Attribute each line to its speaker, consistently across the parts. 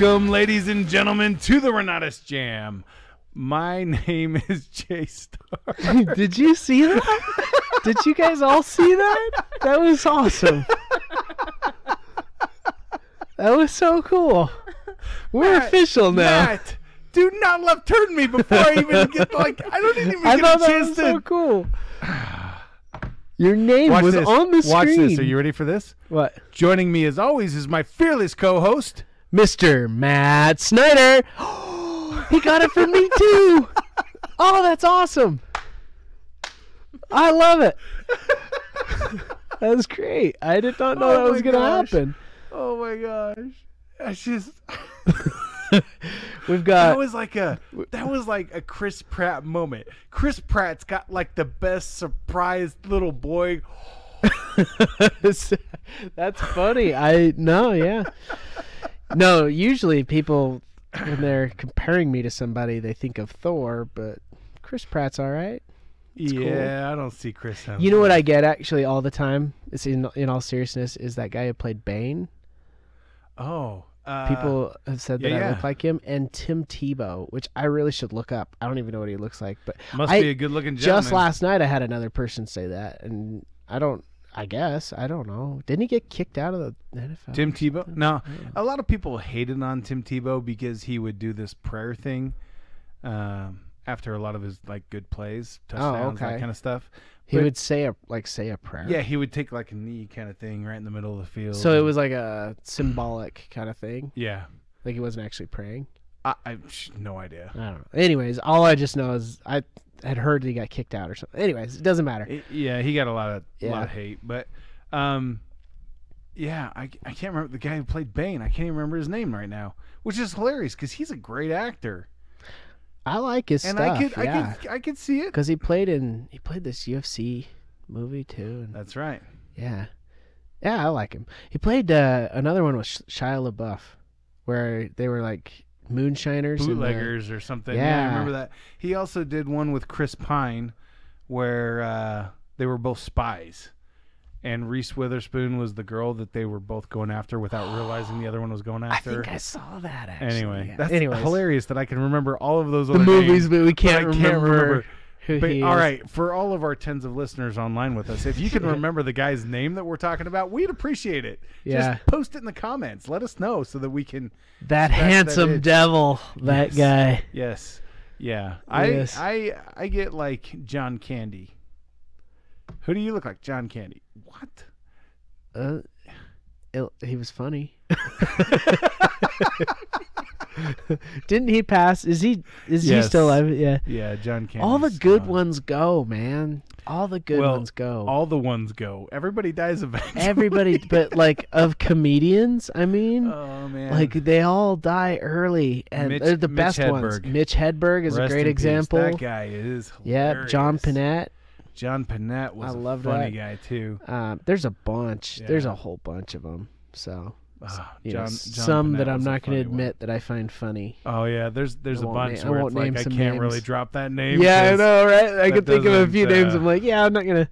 Speaker 1: Welcome, ladies and gentlemen, to the Renatus Jam. My name is Jay Star.
Speaker 2: Did you see that? Did you guys all see that? That was awesome. That was so cool. We're official now.
Speaker 1: Matt, do not left turn me before I even get like I don't even
Speaker 2: I
Speaker 1: get
Speaker 2: thought
Speaker 1: a
Speaker 2: that
Speaker 1: chance
Speaker 2: was
Speaker 1: to
Speaker 2: so cool. Your name
Speaker 1: watch
Speaker 2: was
Speaker 1: this.
Speaker 2: on the screen.
Speaker 1: Watch this. Are you ready for this?
Speaker 2: What?
Speaker 1: Joining me as always is my fearless co-host.
Speaker 2: Mr. Matt Snyder. he got it from me too. Oh, that's awesome. I love it. that was great. I did not know
Speaker 1: Oh
Speaker 2: that was going to happen.
Speaker 1: Oh my gosh. That's just
Speaker 2: We've got that
Speaker 1: was like a that was like a Chris Pratt moment. Chris Pratt's got like the best surprised little boy.
Speaker 2: That's funny. I no, yeah. No, usually people when they're comparing me to somebody, they think of Thor, but Chris Pratt's all right.
Speaker 1: yeah, I don't see Chris. Hemsworth.
Speaker 2: You know what I get actually all the time? It's in in all seriousness is that guy who played Bane.
Speaker 1: Oh, uh,
Speaker 2: People have said that
Speaker 1: yeah,
Speaker 2: I
Speaker 1: yeah.
Speaker 2: look like him, and Tim Tebow, which I really should look up. I don't even know what he looks like, but
Speaker 1: must
Speaker 2: I-
Speaker 1: be a good-looking gentleman.
Speaker 2: just last night I had another person say that, and I don't. I guess I don't know. Didn't he get kicked out of the NFL?
Speaker 1: Tim Tebow. No, a lot of people hated on Tim Tebow because he would do this prayer thing um, after a lot of his like good plays, touchdowns, that
Speaker 2: Oh, okay.
Speaker 1: kind of stuff.
Speaker 2: He
Speaker 1: But-
Speaker 2: would say a like say a prayer.
Speaker 1: Yeah, he would take like a knee kind of thing right in the middle of the field.
Speaker 2: So it was like a symbolic kind of thing.
Speaker 1: Yeah,
Speaker 2: Like he wasn't actually praying.
Speaker 1: I, I no idea.
Speaker 2: I don't know. Anyways, all I just know is I had heard that he got kicked out or something. Anyways, it doesn't matter.
Speaker 1: It- yeah, he got a lot of
Speaker 2: Yeah.
Speaker 1: lot of hate, but um, yeah, I, I can't remember the guy who played Bane. I can't even remember his name right now, which is hilarious because he's a great actor,
Speaker 2: I like his
Speaker 1: and
Speaker 2: stuff.
Speaker 1: I could
Speaker 2: yeah.
Speaker 1: I could I could see it.
Speaker 2: because he played in he played this UFC movie too, and
Speaker 1: That's right.
Speaker 2: yeah, yeah, I like him. He played uh, another one with Sh- Shia LaBeouf, where they were like moonshiners, in the-
Speaker 1: bootleggers or something. Yeah. I remember that. He also did one with Chris Pine where uh, they were both spies. And Reese Witherspoon was the girl that they were both going after without realizing the other one was going after.
Speaker 2: I think I saw that actually.
Speaker 1: anyway,
Speaker 2: yeah.
Speaker 1: that's
Speaker 2: Anyways,
Speaker 1: hilarious that I can remember all of those
Speaker 2: the
Speaker 1: other names,
Speaker 2: movies, but we
Speaker 1: but I
Speaker 2: can't, remember, who
Speaker 1: But
Speaker 2: he
Speaker 1: all
Speaker 2: is.
Speaker 1: right, for all of our tens of listeners online with us, if you can remember the guy's name that we're talking about, we'd appreciate it.
Speaker 2: Yeah.
Speaker 1: Just post it in the comments. Let us know so that we can
Speaker 2: that
Speaker 1: Scratch that
Speaker 2: handsome devil, that
Speaker 1: Yes.
Speaker 2: guy.
Speaker 1: Yes. Yeah. I I I get like John Candy. Who do you look like? John Candy. What?
Speaker 2: Uh, it, he was funny. Didn't he pass? Is he is he still alive? Yeah.
Speaker 1: Yeah, John Candy.
Speaker 2: All the good ones go, man. All the good
Speaker 1: Well,
Speaker 2: ones go.
Speaker 1: All the ones go. Everybody dies eventually.
Speaker 2: Everybody, but like of comedians, I mean,
Speaker 1: Oh man.
Speaker 2: like they all die early, and
Speaker 1: Mitch-
Speaker 2: they're the
Speaker 1: Mitch
Speaker 2: best ones. Mitch Hedberg is
Speaker 1: Rest
Speaker 2: a great
Speaker 1: in peace.
Speaker 2: example.
Speaker 1: That guy is.
Speaker 2: Yeah, John
Speaker 1: hilarious.
Speaker 2: Pinette.
Speaker 1: John Pinette was
Speaker 2: I
Speaker 1: a funny
Speaker 2: that.
Speaker 1: guy too.
Speaker 2: Um, there's a bunch. There's a whole bunch of them. So
Speaker 1: Ah,
Speaker 2: you
Speaker 1: John,
Speaker 2: know,
Speaker 1: John
Speaker 2: some that I'm not going to
Speaker 1: funny one.
Speaker 2: admit that I find funny.
Speaker 1: Oh yeah, there's there's
Speaker 2: I
Speaker 1: a bunch
Speaker 2: na- I
Speaker 1: where
Speaker 2: won't
Speaker 1: it's like I can't
Speaker 2: names.
Speaker 1: really drop that name.
Speaker 2: Yeah, I know, right? I could think of a few
Speaker 1: doesn't,
Speaker 2: names.
Speaker 1: uh,
Speaker 2: I'm like, yeah, I'm not gonna.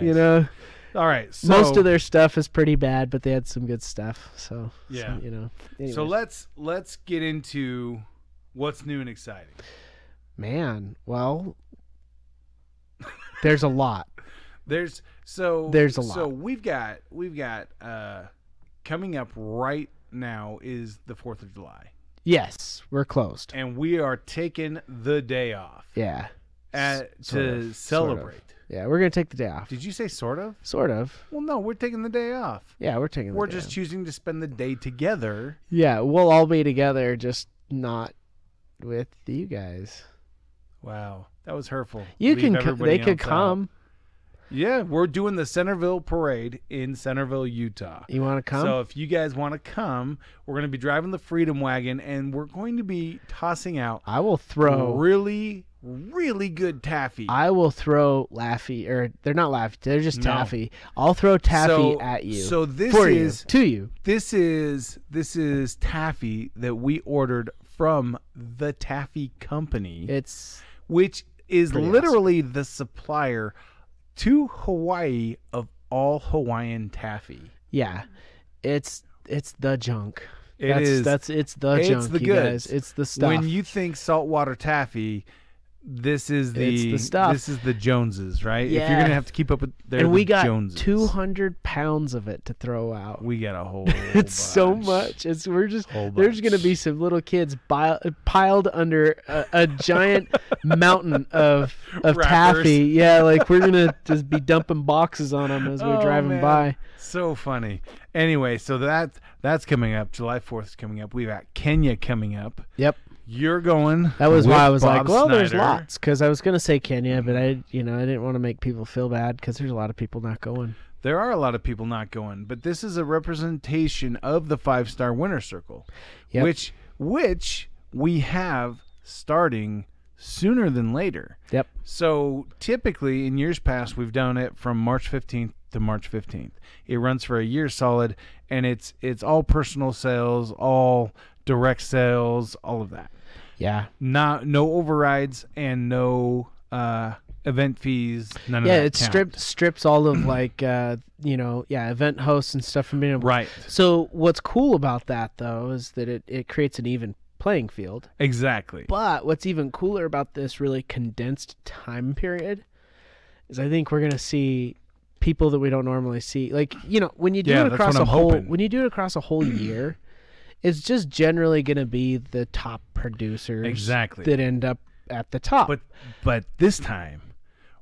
Speaker 2: You know,
Speaker 1: All right. So,
Speaker 2: most of their stuff is pretty bad, but they had some good stuff. So so,
Speaker 1: Yeah.
Speaker 2: you know.
Speaker 1: So let's let's get into what's new and exciting.
Speaker 2: man, well, there's a lot.
Speaker 1: There's so
Speaker 2: There's a lot.
Speaker 1: So we've got we've got uh coming up right now is the 4th of July.
Speaker 2: Yes, we're closed.
Speaker 1: And we are taking the day off
Speaker 2: Yeah,
Speaker 1: uh,
Speaker 2: at, sort
Speaker 1: to
Speaker 2: of, sort of.
Speaker 1: celebrate.
Speaker 2: yeah, we're gonna take the day off.
Speaker 1: Did you say sort of?
Speaker 2: Sort of.
Speaker 1: Well, no, we're taking the day off.
Speaker 2: Yeah, we're taking. The
Speaker 1: We're just
Speaker 2: off.
Speaker 1: choosing to spend the day together.
Speaker 2: Yeah, we'll all be together, just not with you guys.
Speaker 1: Wow, that was hurtful.
Speaker 2: You
Speaker 1: Leave
Speaker 2: can. They could come.
Speaker 1: Yeah, we're doing the Centerville Parade in Centerville, Utah.
Speaker 2: You want to come?
Speaker 1: So if you guys want to come, we're going to be driving the Freedom Wagon, and we're going to be tossing out
Speaker 2: I will throw.
Speaker 1: really, really good taffy.
Speaker 2: I will throw Laffy, or they're not Laffy, they're just
Speaker 1: No.
Speaker 2: Taffy. I'll throw Taffy
Speaker 1: so,
Speaker 2: at you.
Speaker 1: So this is
Speaker 2: you, to you.
Speaker 1: this is this is taffy that we ordered from the Taffy Company,
Speaker 2: It's
Speaker 1: which is literally the supplier to Hawaii of all Hawaiian taffy.
Speaker 2: yeah, it's it's the junk.
Speaker 1: It
Speaker 2: that's,
Speaker 1: is-
Speaker 2: That's it's the
Speaker 1: it's
Speaker 2: junk,
Speaker 1: the
Speaker 2: you
Speaker 1: goods.
Speaker 2: guys. It's the stuff.
Speaker 1: when you think saltwater taffy. This is the,
Speaker 2: the stuff.
Speaker 1: This is the Joneses, right? If you're gonna have to keep up with, they're
Speaker 2: and
Speaker 1: the
Speaker 2: we got
Speaker 1: Joneses.
Speaker 2: 200 pounds of it to throw out.
Speaker 1: We got a whole.
Speaker 2: it's so much. It's we're just there's gonna be some little kids bi- piled under a, a giant mountain of of taffy. Yeah, like we're gonna just be dumping boxes on them as we're
Speaker 1: Oh,
Speaker 2: driving
Speaker 1: man.
Speaker 2: by.
Speaker 1: So funny. Anyway, so that that's coming up. July fourth is coming up. We got Kenya coming up.
Speaker 2: Yep,
Speaker 1: You're going.
Speaker 2: that was why I was
Speaker 1: Bob
Speaker 2: like, well, there's lots because I was gonna say Kenya, but I you know I didn't want to make people feel bad because there's a lot of people not going.
Speaker 1: There are a lot of people not going, but this is a representation of the five star winner circle,
Speaker 2: Yep.
Speaker 1: which which we have starting sooner than later.
Speaker 2: Yep.
Speaker 1: So typically in years past, we've done it from March 15th to March 15th. It runs for a year solid, and it's it's all personal sales, all direct sales, all of that.
Speaker 2: Yeah,
Speaker 1: Not no overrides and no uh, event fees. None
Speaker 2: yeah.
Speaker 1: of that
Speaker 2: Yeah,
Speaker 1: It
Speaker 2: strips strips all of like uh you know yeah event hosts and stuff from being able.
Speaker 1: Right.
Speaker 2: So what's cool about that though is that it it creates an even playing field.
Speaker 1: Exactly.
Speaker 2: But what's even cooler about this really condensed time period is I think we're gonna see people that we don't normally see. Like you know, when you do
Speaker 1: Yeah,
Speaker 2: it across a whole
Speaker 1: hoping.
Speaker 2: when you do it across a whole year, it's just generally gonna be the top producers
Speaker 1: Exactly.
Speaker 2: that end up at the top.
Speaker 1: But but this time,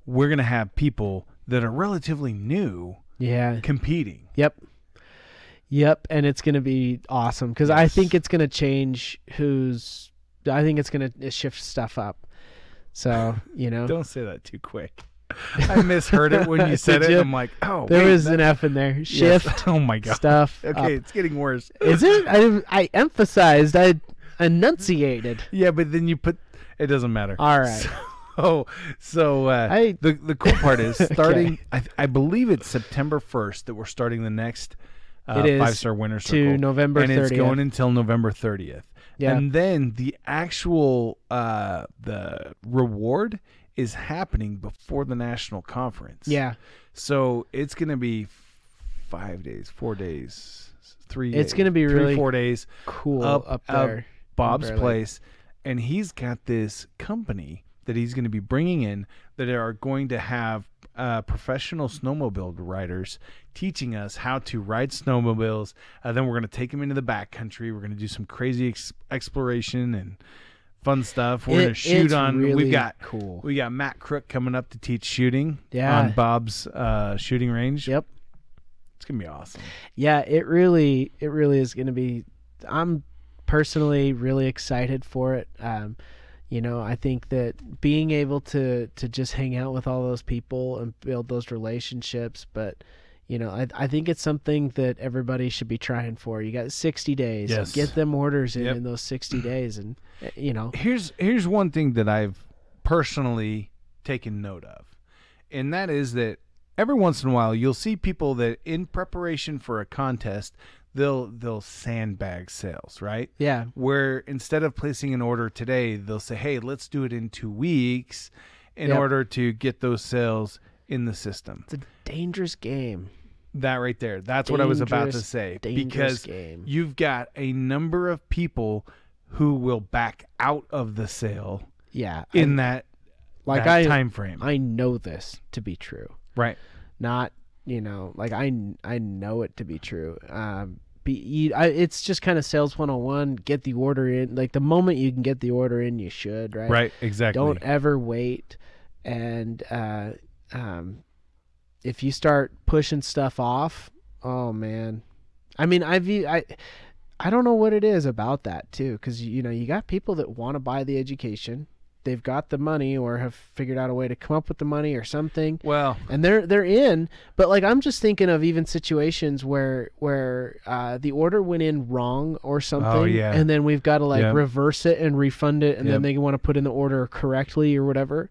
Speaker 1: we're gonna have people that are relatively new
Speaker 2: yeah,
Speaker 1: competing.
Speaker 2: Yep. Yep, and it's going to be awesome because I think it's going to change who's. I think it's going to shift stuff up. So you know,
Speaker 1: Don't say that too quick. I misheard it when you said it.
Speaker 2: you?
Speaker 1: I'm like, oh,
Speaker 2: there
Speaker 1: wait,
Speaker 2: is
Speaker 1: that-
Speaker 2: an F in there.
Speaker 1: yes.
Speaker 2: Shift
Speaker 1: Oh my god.
Speaker 2: stuff.
Speaker 1: Okay,
Speaker 2: up.
Speaker 1: it's getting worse.
Speaker 2: Is it? I I emphasized. I enunciated.
Speaker 1: Yeah, but then you put. It doesn't matter.
Speaker 2: All right.
Speaker 1: So, so uh,
Speaker 2: I-
Speaker 1: the the cool part is
Speaker 2: Okay.
Speaker 1: starting. I, I believe it's September first that we're starting the next uh, five star winner
Speaker 2: to November
Speaker 1: and it's
Speaker 2: 30th.
Speaker 1: going until November thirtieth.
Speaker 2: Yeah.
Speaker 1: And then the actual uh, the reward is happening before the national conference.
Speaker 2: Yeah.
Speaker 1: So it's gonna be five days, four days, three.
Speaker 2: It's gonna be
Speaker 1: three,
Speaker 2: really
Speaker 1: four days.
Speaker 2: Cool
Speaker 1: Up-
Speaker 2: up,
Speaker 1: up
Speaker 2: there.
Speaker 1: Bob's
Speaker 2: Barely.
Speaker 1: place, and he's got this company that he's going to be bringing in that are going to have uh, professional snowmobile riders teaching us how to ride snowmobiles. Uh, then we're going to take them into the backcountry. We're going to do some crazy ex- exploration and fun stuff. We're going to shoot on.
Speaker 2: really
Speaker 1: we've got
Speaker 2: cool.
Speaker 1: we got Matt Crook coming up to teach shooting
Speaker 2: Yeah.
Speaker 1: on Bob's uh, shooting range.
Speaker 2: Yep.
Speaker 1: It's gonna be awesome.
Speaker 2: Yeah, it really, it really is going to be. I'm personally really excited for it. Um, you know, I think that being able to to just hang out with all those people and build those relationships, but you know, I I think it's something that everybody should be trying for. You got 60 days.
Speaker 1: Yes.
Speaker 2: Get them orders in
Speaker 1: Yep.
Speaker 2: in those 60 days, and uh, you know,
Speaker 1: here's here's one thing that I've personally taken note of, and that is that every once in a while you'll see people that in preparation for a contest they'll they'll sandbag sales, right?
Speaker 2: yeah,
Speaker 1: Where instead of placing an order today, they'll say, "Hey, let's do it in 2 weeks in
Speaker 2: Yep.
Speaker 1: order to get those sales in the system."
Speaker 2: it's a dangerous game.
Speaker 1: That right there. That's what I was about to say
Speaker 2: dangerous
Speaker 1: because
Speaker 2: game.
Speaker 1: you've got a number of people who will back out of the sale
Speaker 2: Yeah,
Speaker 1: in
Speaker 2: I-
Speaker 1: that
Speaker 2: like
Speaker 1: that
Speaker 2: I
Speaker 1: time frame.
Speaker 2: I know this to be true.
Speaker 1: right.
Speaker 2: not you know like i i know it to be true um be you, I, it's just kind of sales 101 get the order in like the moment you can get the order in you should right
Speaker 1: Right. Exactly.
Speaker 2: don't ever wait and uh um if you start pushing stuff off oh man i mean i've i i don't know what it is about that too because you know you got people that want to buy the education they've got the money or have figured out a way to come up with the money or something
Speaker 1: well,
Speaker 2: and they're they're in but like i'm just thinking of even situations where where uh, the order went in wrong or something
Speaker 1: Oh, yeah.
Speaker 2: and then we've got to like
Speaker 1: Yep.
Speaker 2: reverse it and refund it and
Speaker 1: Yep.
Speaker 2: then they want to put in the order correctly or whatever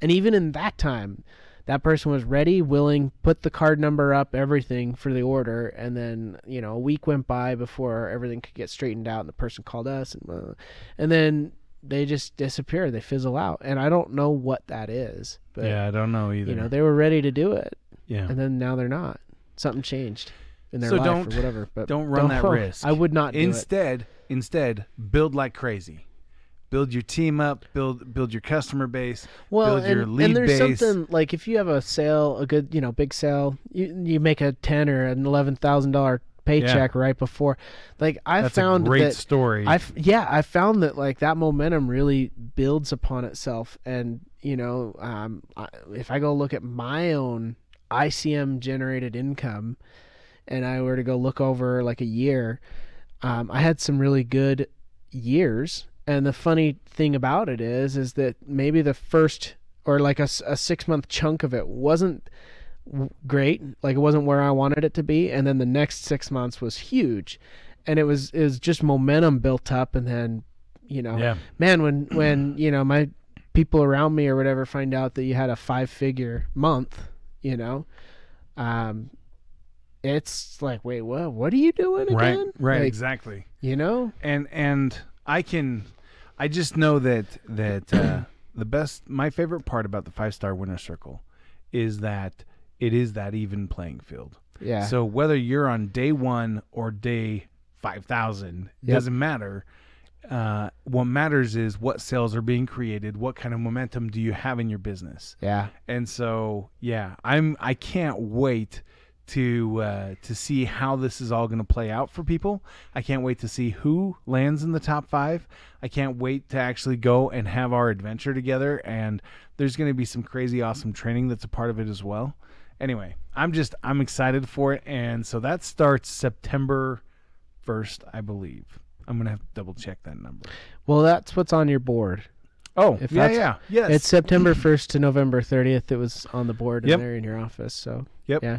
Speaker 2: and even in that time that person was ready willing put the card number up everything for the order and then you know a week went by before everything could get straightened out and the person called us and uh, and then they just disappear they fizzle out and i don't know what that is but
Speaker 1: yeah, I don't know either.
Speaker 2: you know they were ready to do it
Speaker 1: yeah.
Speaker 2: and then now they're not something changed in their
Speaker 1: So
Speaker 2: life
Speaker 1: don't-
Speaker 2: or whatever. But
Speaker 1: don't run that risk.
Speaker 2: I would not do it.
Speaker 1: instead, instead, build like crazy. Build your team up. Build build your customer base.
Speaker 2: Well,
Speaker 1: build
Speaker 2: and,
Speaker 1: your lead
Speaker 2: and there's
Speaker 1: base.
Speaker 2: something like if you have a sale, a good, you know, big sale, you you make a ten or an eleven thousand dollar paycheck right before. Like I
Speaker 1: That's
Speaker 2: found
Speaker 1: a great
Speaker 2: that
Speaker 1: story.
Speaker 2: I yeah, I found that like that momentum really builds upon itself, and you know, um, I, if I go look at my own ICM generated income, and I were to go look over like a year, um, I had some really good years. And the funny thing about it is, is that maybe the first or like a, a six month chunk of it wasn't great, like it wasn't where I wanted it to be, and then the next six months was huge, and it was it was just momentum built up, and then you know,
Speaker 1: yeah.
Speaker 2: man, when when you know my people around me or whatever find out that you had a five figure month, you know, um, it's like, wait, what? What are you doing
Speaker 1: Right.
Speaker 2: again?
Speaker 1: Right.
Speaker 2: Like,
Speaker 1: exactly.
Speaker 2: You know?
Speaker 1: and and I can, I just know that that uh, the best, my favorite part about the five star winner circle, is that it is that even playing field.
Speaker 2: Yeah.
Speaker 1: So whether you're on day one or day five thousand,
Speaker 2: Yep.
Speaker 1: doesn't matter. Uh, what matters is what sales are being created. What kind of momentum do you have in your business?
Speaker 2: yeah.
Speaker 1: And so, yeah, I'm. I can't wait to uh, to see how this is all going to play out for people. I can't wait to see who lands in the top five. I can't wait to actually go and have our adventure together. And there's going to be some crazy, awesome training that's a part of it as well. Anyway, I'm just I'm excited for it, and so that starts September first, I believe. I'm gonna have to double check that number.
Speaker 2: Well, that's what's on your board.
Speaker 1: Oh,
Speaker 2: If
Speaker 1: yeah,
Speaker 2: that's-
Speaker 1: yeah, yes.
Speaker 2: It's September 1st to November 30th. It was on the board
Speaker 1: Yep.
Speaker 2: there in your office. So
Speaker 1: Yep.
Speaker 2: yeah.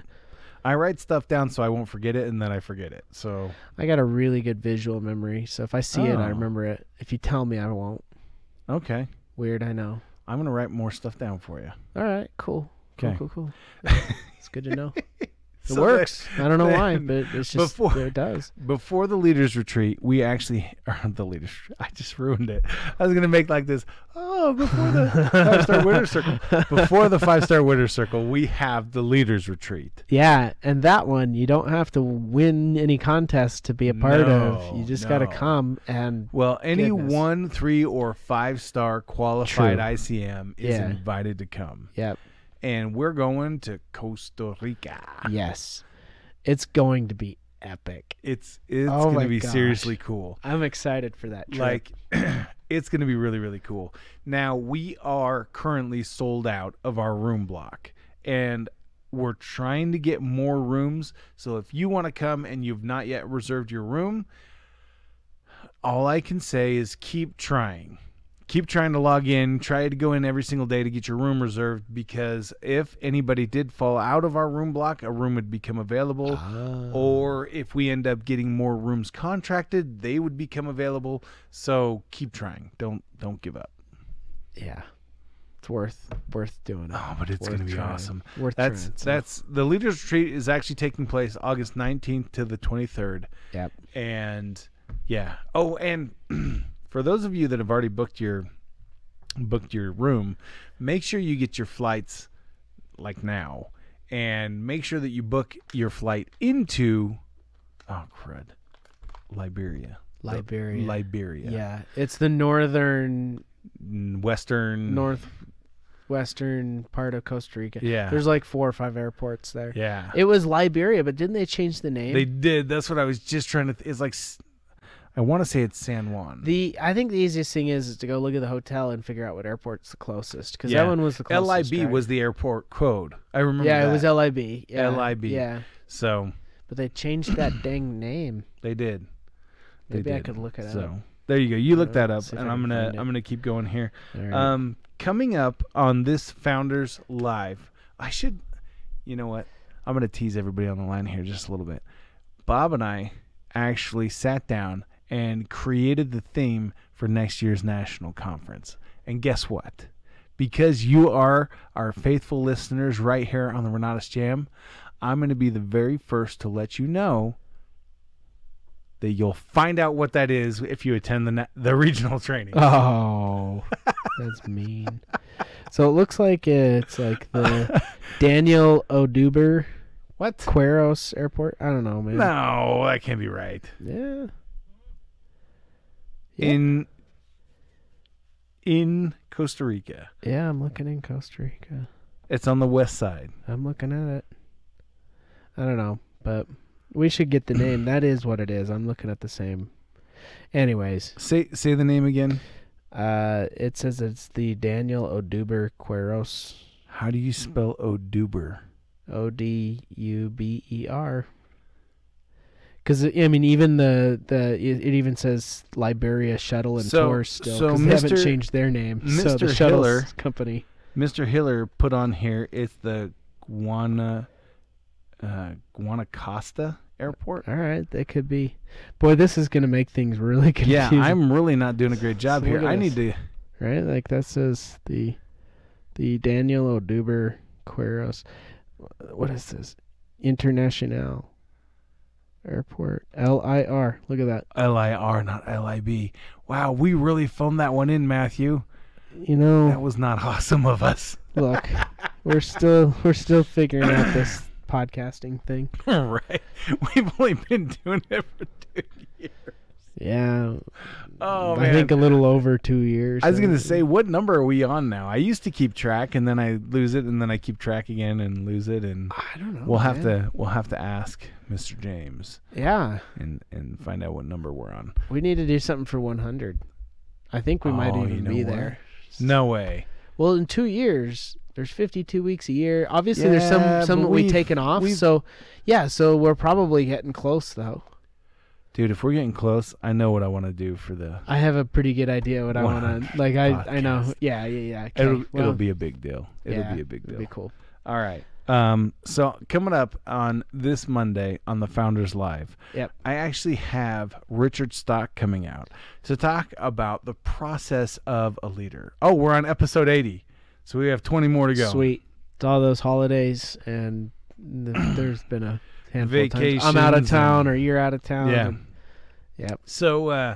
Speaker 1: I write stuff down so I won't forget it, and then I forget it. So
Speaker 2: I got a really good visual memory. So if I see it, I
Speaker 1: Oh.
Speaker 2: remember it. If you tell me, I won't.
Speaker 1: okay.
Speaker 2: Weird, I know.
Speaker 1: I'm gonna write more stuff down for you.
Speaker 2: All right, cool. Cool,
Speaker 1: Okay.
Speaker 2: cool, cool. it's good to know. It
Speaker 1: So
Speaker 2: works. I don't know why, but it's just
Speaker 1: before-
Speaker 2: it does.
Speaker 1: Before the leaders retreat, we actually or the leaders. I just ruined it. I was gonna make like this. Oh, before the five star winner circle. Before the five star winner circle, we have the leaders retreat.
Speaker 2: Yeah, and that one you don't have to win any contest to be a part of. You
Speaker 1: No,
Speaker 2: just got to come and
Speaker 1: Well, any
Speaker 2: Goodness.
Speaker 1: one, three, or five star qualified
Speaker 2: True.
Speaker 1: ICM is
Speaker 2: Yeah.
Speaker 1: invited to come,
Speaker 2: yep,
Speaker 1: and we're going to Costa Rica.
Speaker 2: yes, it's going to be epic.
Speaker 1: It's it's
Speaker 2: Oh
Speaker 1: going to be
Speaker 2: gosh.
Speaker 1: seriously cool.
Speaker 2: I'm excited for that trip.
Speaker 1: like it's going to be really really cool now we are currently sold out of our room block and we're trying to get more rooms so if you want to come and you've not yet reserved your room all i can say is keep trying keep trying to log in try to go in every single day to get your room reserved because if anybody did fall out of our room block a room would become available
Speaker 2: Ah.
Speaker 1: or if we end up getting more rooms contracted, they would become available. So keep trying. Don't don't give up.
Speaker 2: yeah, it's worth worth doing it.
Speaker 1: Oh, but it's
Speaker 2: Worth
Speaker 1: going to be
Speaker 2: trying.
Speaker 1: awesome.
Speaker 2: Worth
Speaker 1: That's
Speaker 2: trying,
Speaker 1: that's the leaders retreat is actually taking place August 19th to the 23rd.
Speaker 2: Yep.
Speaker 1: And yeah. Oh, and for those of you that have already booked your booked your room, make sure you get your flights like now and make sure that you book your flight into oh crud. Liberia.
Speaker 2: Liberia.
Speaker 1: Liberia.
Speaker 2: Yeah, it's the northern
Speaker 1: Western
Speaker 2: northwestern part of Costa Rica.
Speaker 1: Yeah.
Speaker 2: There's like four or five airports there.
Speaker 1: yeah.
Speaker 2: It was Liberia, but didn't they change the name?
Speaker 1: They did. That's what I was just trying to. Th- it's like, I want to say it's San Juan.
Speaker 2: the I think the easiest thing is, is to go look at the hotel and figure out what airport's the closest because
Speaker 1: Yeah.
Speaker 2: that one was the closest.
Speaker 1: LIB
Speaker 2: right?
Speaker 1: was the airport code. I remember.
Speaker 2: yeah,
Speaker 1: that.
Speaker 2: it was LIB. Yeah,
Speaker 1: LIB.
Speaker 2: Yeah,
Speaker 1: So
Speaker 2: but they changed that dang name.
Speaker 1: they did. They
Speaker 2: Maybe I could look it
Speaker 1: So
Speaker 2: up.
Speaker 1: there you go. You look that up, and I'm gonna. I'm gonna keep going here.
Speaker 2: Right.
Speaker 1: Um, coming up on this Founders Live, I should, you know what? I'm gonna tease everybody on the line here just a little bit. Bob and I actually sat down and created the theme for next year's national conference. And guess what? Because you are our faithful listeners right here on the Renatus Jam, I'm going to be the very first to let you know that you'll find out what that is if you attend the na- the regional training.
Speaker 2: Oh, that's mean. So it looks like it's like the Daniel Oduber
Speaker 1: What?
Speaker 2: Quiros Airport. I don't know, man.
Speaker 1: No, that can't be right.
Speaker 2: Yeah. Yeah.
Speaker 1: In in Costa Rica.
Speaker 2: Yeah, I'm looking in Costa Rica.
Speaker 1: It's on the west side.
Speaker 2: I'm looking at it. I don't know, but we should get the name. that is what it is. I'm looking at the same. Anyways,
Speaker 1: Say say the name again.
Speaker 2: uh, it says it's the Daniel Oduber Quiros.
Speaker 1: How do you spell Oduber?
Speaker 2: O D U B E R. Because I mean, even the the it, it even says Liberia Shuttle and
Speaker 1: So-
Speaker 2: Tours still
Speaker 1: so
Speaker 2: they haven't changed their name. So the shuttle
Speaker 1: Hiller-
Speaker 2: company.
Speaker 1: Mr. Hiller put on here it's the Guana uh Guanacaste Airport.
Speaker 2: All right, that could be. Boy, this is gonna make things really confusing. Yeah.
Speaker 1: I'm really not doing a great job
Speaker 2: So
Speaker 1: here. I need to
Speaker 2: right. Like that says the the Daniel Oduber Quiros. What is this? International Airport. L I R. Look at that.
Speaker 1: L I R, not L I B. Wow, we really phoned that one in, Matthew.
Speaker 2: You know,
Speaker 1: That was not awesome of us.
Speaker 2: look, we're still we're still figuring out this podcasting thing.
Speaker 1: right. We've only been doing it for two years.
Speaker 2: Yeah,
Speaker 1: Oh
Speaker 2: I
Speaker 1: man.
Speaker 2: think a little over two years.
Speaker 1: I was gonna say, what number are we on now? I used to keep track, and then I lose it, and then I keep track again and lose it, and
Speaker 2: I don't know.
Speaker 1: we'll have to we'll have to ask Mr. James
Speaker 2: Yeah,
Speaker 1: and and find out what number we're on.
Speaker 2: we need to do something for 100. I think we might
Speaker 1: Oh,
Speaker 2: even
Speaker 1: you know
Speaker 2: be
Speaker 1: what?
Speaker 2: there.
Speaker 1: No way.
Speaker 2: Well, in two years, there's 52 weeks a year. Obviously, there's some some that we've
Speaker 1: we've-
Speaker 2: taken off.
Speaker 1: we've-
Speaker 2: So, yeah, so we're probably getting close though.
Speaker 1: Dude, if we're getting close, I know what I want to do for the.
Speaker 2: I have a pretty good idea what I want to like. I I know. Yeah, yeah, yeah. Okay.
Speaker 1: It'll,
Speaker 2: well,
Speaker 1: it'll be a big deal. It'll
Speaker 2: yeah,
Speaker 1: be a big deal.
Speaker 2: it'll be cool.
Speaker 1: All right. Um, so coming up on this Monday on the Founders Live,
Speaker 2: Yep.
Speaker 1: I actually have Richard Stock coming out to talk about the process of a leader. Oh, we're on episode 80. So we have 20 more to go.
Speaker 2: Sweet. It's all those holidays, and there's been a handful of times I'm out of town, or you're out of town.
Speaker 1: Yeah.
Speaker 2: and- Yep.
Speaker 1: So uh,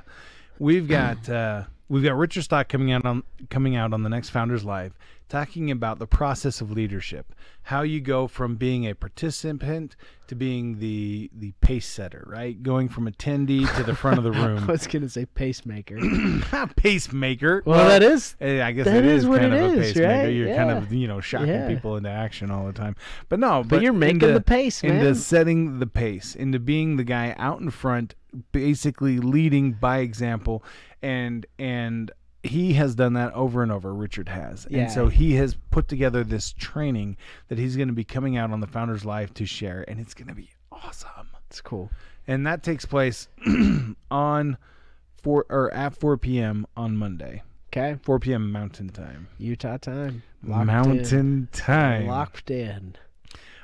Speaker 1: we've got uh, we've got Richard Stock coming out on coming out on the next Founders Live, talking about the process of leadership, how you go from being a participant to being the the pace setter, right? Going from attendee to the front of the
Speaker 2: I
Speaker 1: room.
Speaker 2: was gonna say pacemaker.
Speaker 1: Not pacemaker.
Speaker 2: well, that is.
Speaker 1: Eh, I guess
Speaker 2: that
Speaker 1: it
Speaker 2: is
Speaker 1: is
Speaker 2: what
Speaker 1: kind
Speaker 2: it
Speaker 1: of a pacemaker.
Speaker 2: right?
Speaker 1: You're kind of you know shocking
Speaker 2: Yeah.
Speaker 1: people into action all the time. But no,
Speaker 2: But,
Speaker 1: but
Speaker 2: you're making
Speaker 1: into-
Speaker 2: the pace, man.
Speaker 1: into setting the pace, into being the guy out in front, basically leading by example, and and he has done that over and over. Richard has,
Speaker 2: Yeah.
Speaker 1: and so he has put together this training that he's going to be coming out on the Founders Live to share, and it's going to be awesome.
Speaker 2: It's cool.
Speaker 1: And that takes place on four or at 4 p.m. on Monday,
Speaker 2: Okay.
Speaker 1: 4 p.m. Mountain Time.
Speaker 2: Utah time. Locked
Speaker 1: Mountain
Speaker 2: in.
Speaker 1: Time.
Speaker 2: Locked in.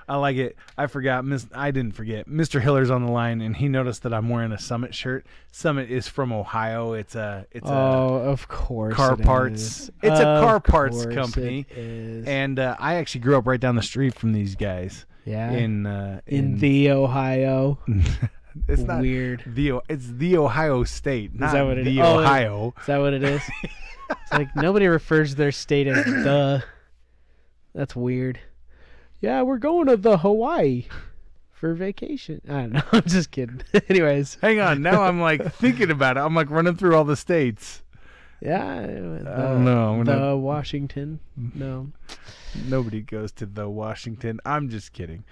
Speaker 1: I like it. I forgot. Miss, I didn't forget. Mr. Hiller's on the line, and he noticed that I'm wearing a Summit shirt. Summit is from Ohio. It's a it's
Speaker 2: oh, of course.
Speaker 1: car
Speaker 2: it
Speaker 1: parts.
Speaker 2: is.
Speaker 1: It's a car parts company.
Speaker 2: it is.
Speaker 1: and uh, I actually grew up right down the street from these guys
Speaker 2: yeah.
Speaker 1: in uh,
Speaker 2: in the Ohio.
Speaker 1: it's not
Speaker 2: Weird.
Speaker 1: the it's the Ohio State, not
Speaker 2: that what it
Speaker 1: the
Speaker 2: is? Oh,
Speaker 1: Ohio.
Speaker 2: Is that what it is? it's like nobody refers to their state as the. That's weird. Yeah, we're going to the Hawaii for vacation. I don't know. I'm just kidding. Anyways,
Speaker 1: Hang on, now I'm like thinking about it. I'm like running through all the states.
Speaker 2: yeah. The,
Speaker 1: I don't know.
Speaker 2: The
Speaker 1: gonna-
Speaker 2: Washington. No.
Speaker 1: Nobody goes to the Washington. I'm just kidding.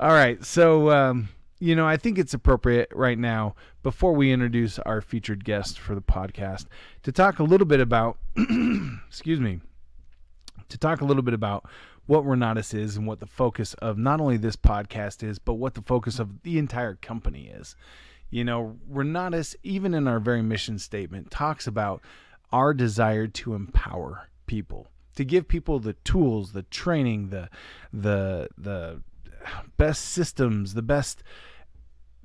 Speaker 1: All right. So, um, you know, I think it's appropriate right now, before we introduce our featured guest for the podcast, to talk a little bit about, excuse me, to talk a little bit about what Renatus is and what the focus of not only this podcast is, but what the focus of the entire company is. You know, Renatus, even in our very mission statement, talks about our desire to empower people, to give people the tools, the training, the the the best systems, the best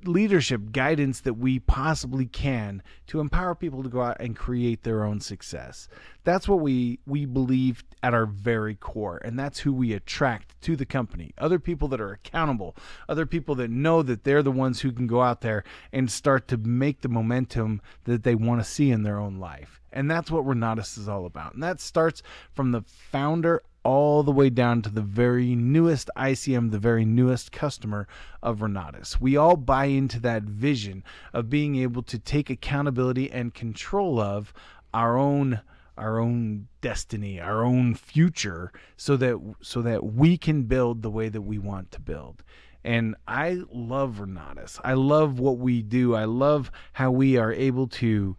Speaker 1: leadership guidance that we possibly can to empower people to go out and create their own success. That's what we we believe at our very core and that's who we attract to the company. Other people that are accountable, other people that know that they're the ones who can go out there and start to make the momentum that they want to see in their own life. And that's what Renatus is all about. And that starts from the founder all the way down to the very newest ICM, the very newest customer of Renatus. We all buy into that vision of being able to take accountability and control of our own our own destiny, our own future so that so that we can build the way that we want to build. And I love Renatus. I love what we do. I love how we are able to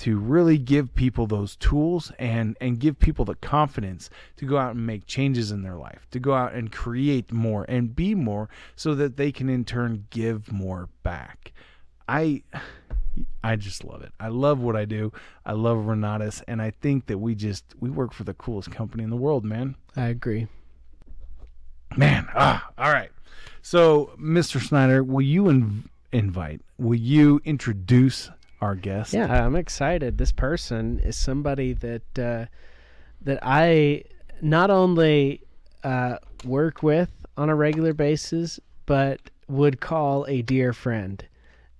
Speaker 1: to really give people those tools and and give people the confidence to go out and make changes in their life, to go out and create more and be more so that they can in turn give more back. I I just love it. I love what I do. I love Renatus and I think that we just we work for the coolest company in the world, man.
Speaker 2: I agree.
Speaker 1: Man, ah, all right. So, Mr. Snyder, will you inv- invite? Will you introduce our guest?
Speaker 2: Yeah, I'm excited. This person is somebody that uh, that I not only uh, work with on a regular basis, but would call a dear friend,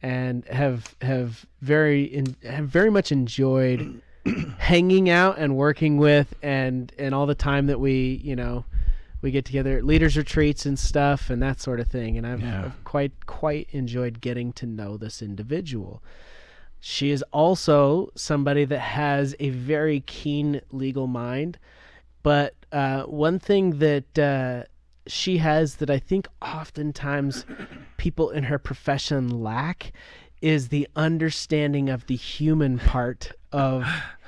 Speaker 2: and have have very in, have very much enjoyed hanging out and working with, and and all the time that we you know we get together at leaders retreats and stuff and that sort of thing and I've,
Speaker 1: Yeah.
Speaker 2: I've quite quite enjoyed getting to know this individual she is also somebody that has a very keen legal mind but uh, one thing that uh, she has that i think oftentimes people in her profession lack is the understanding of the human part of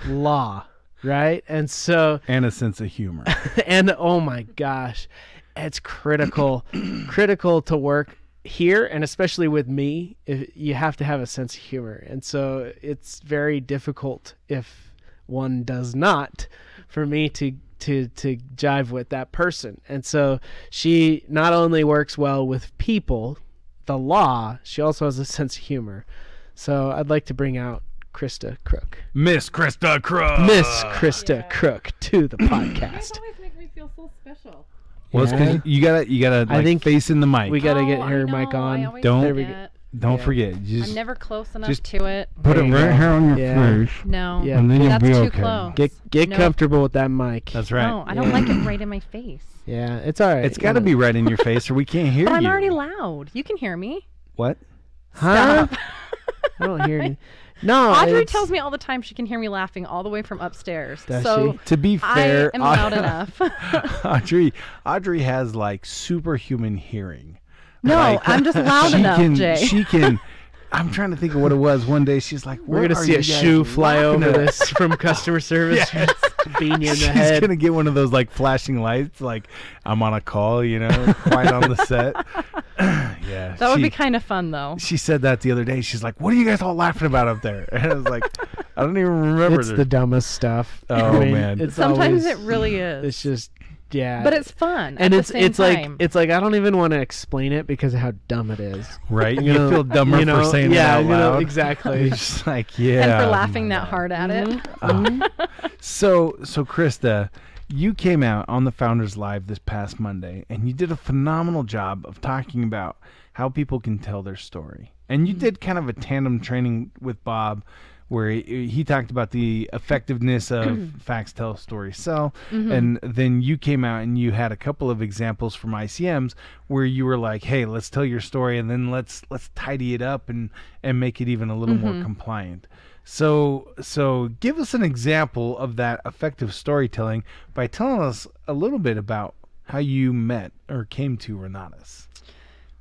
Speaker 2: law right and so
Speaker 1: And a sense of humor.
Speaker 2: and oh my gosh, it's critical, critical to work here, and especially with me, if, you have to have a sense of humor, and so it's very difficult if one does not, for me to to to jive with that person, and so she not only works well with people, the law, she also has a sense of humor. So I'd like to bring out Krista Crook,
Speaker 1: Miss Krista Crook.
Speaker 2: Miss Krista Crook, to the
Speaker 3: You
Speaker 2: podcast.
Speaker 3: guys always make me feel so special.
Speaker 1: Well, it's
Speaker 2: because
Speaker 1: you gotta you gotta
Speaker 2: I
Speaker 1: like
Speaker 2: think
Speaker 1: face in the mic.
Speaker 2: we gotta get
Speaker 3: Oh,
Speaker 2: her mic on.
Speaker 1: Don't-
Speaker 2: There we go.
Speaker 3: forget.
Speaker 1: Don't
Speaker 2: Yeah.
Speaker 1: forget. You just
Speaker 3: I'm never close enough
Speaker 1: just
Speaker 3: to it.
Speaker 1: put
Speaker 2: There
Speaker 1: it
Speaker 2: you
Speaker 1: right
Speaker 2: go.
Speaker 1: here on your
Speaker 2: Yeah.
Speaker 1: face.
Speaker 3: No,
Speaker 2: Yeah.
Speaker 1: And then
Speaker 3: that's
Speaker 1: you'll be
Speaker 3: too
Speaker 1: okay.
Speaker 3: close.
Speaker 2: Get get
Speaker 3: No.
Speaker 2: comfortable with that mic.
Speaker 1: That's right.
Speaker 3: No, I don't like it right in my face.
Speaker 2: yeah, it's all right.
Speaker 1: It's got to be right in your face, or we can't hear
Speaker 3: But I'm
Speaker 1: you.
Speaker 3: already loud. You can hear me.
Speaker 1: What?
Speaker 2: Huh?
Speaker 3: Stop.
Speaker 2: I don't hear any. No,
Speaker 3: Audrey tells me all the time she can hear me laughing all the way from upstairs.
Speaker 2: Does
Speaker 3: so
Speaker 2: she?
Speaker 1: To be fair,
Speaker 3: I am loud enough.
Speaker 1: Audrey, Audrey has like superhuman hearing.
Speaker 3: No,
Speaker 1: Like,
Speaker 3: I'm just loud
Speaker 1: she
Speaker 3: enough,
Speaker 1: can,
Speaker 3: Jay.
Speaker 1: She can. I'm trying to think of what it was. One day she's like,
Speaker 2: We're gonna
Speaker 1: are
Speaker 2: see
Speaker 1: you
Speaker 2: a shoe fly over
Speaker 1: at?"
Speaker 2: this from customer service.
Speaker 1: Yes.
Speaker 2: being in the
Speaker 1: She's
Speaker 2: head.
Speaker 1: gonna get one of those like flashing lights, like I'm on a call, you know, quiet on the set. yeah,
Speaker 3: that would
Speaker 1: she,
Speaker 3: be kind of fun, though.
Speaker 1: She said that the other day. She's like, "What are you guys all laughing about up there?" And I was like, "I don't even remember."
Speaker 2: It's
Speaker 1: this.
Speaker 2: the dumbest stuff.
Speaker 1: Oh,
Speaker 2: I mean,
Speaker 1: man.
Speaker 2: It's
Speaker 3: Sometimes
Speaker 2: always-
Speaker 3: it really is.
Speaker 2: It's just yeah.
Speaker 3: but it's fun.
Speaker 2: and
Speaker 3: at
Speaker 2: it's
Speaker 3: the same
Speaker 2: it's
Speaker 3: time.
Speaker 2: like it's like I don't even want to explain it because of how dumb it is.
Speaker 1: right. You,
Speaker 2: You know,
Speaker 1: feel dumber
Speaker 2: you know,
Speaker 1: for saying
Speaker 2: yeah,
Speaker 1: it out
Speaker 2: you know,
Speaker 1: loud.
Speaker 2: exactly.
Speaker 1: You're just like, yeah.
Speaker 3: and for laughing that hard at it.
Speaker 2: Mhm.
Speaker 1: Uh, So, so Krista, you came out on the Founders Live this past Monday, and you did a phenomenal job of talking about how people can tell their story. And you did kind of a tandem training with Bob, where he, he talked about the effectiveness of facts tell, stories sell, mm-hmm. and then you came out and you had a couple of examples from ICMs where you were like, "Hey, let's tell your story, and then let's let's tidy it up and and make it even a little more mm-hmm. compliant." So, so give us an example of that effective storytelling by telling us a little bit about how you met or came to Renatus.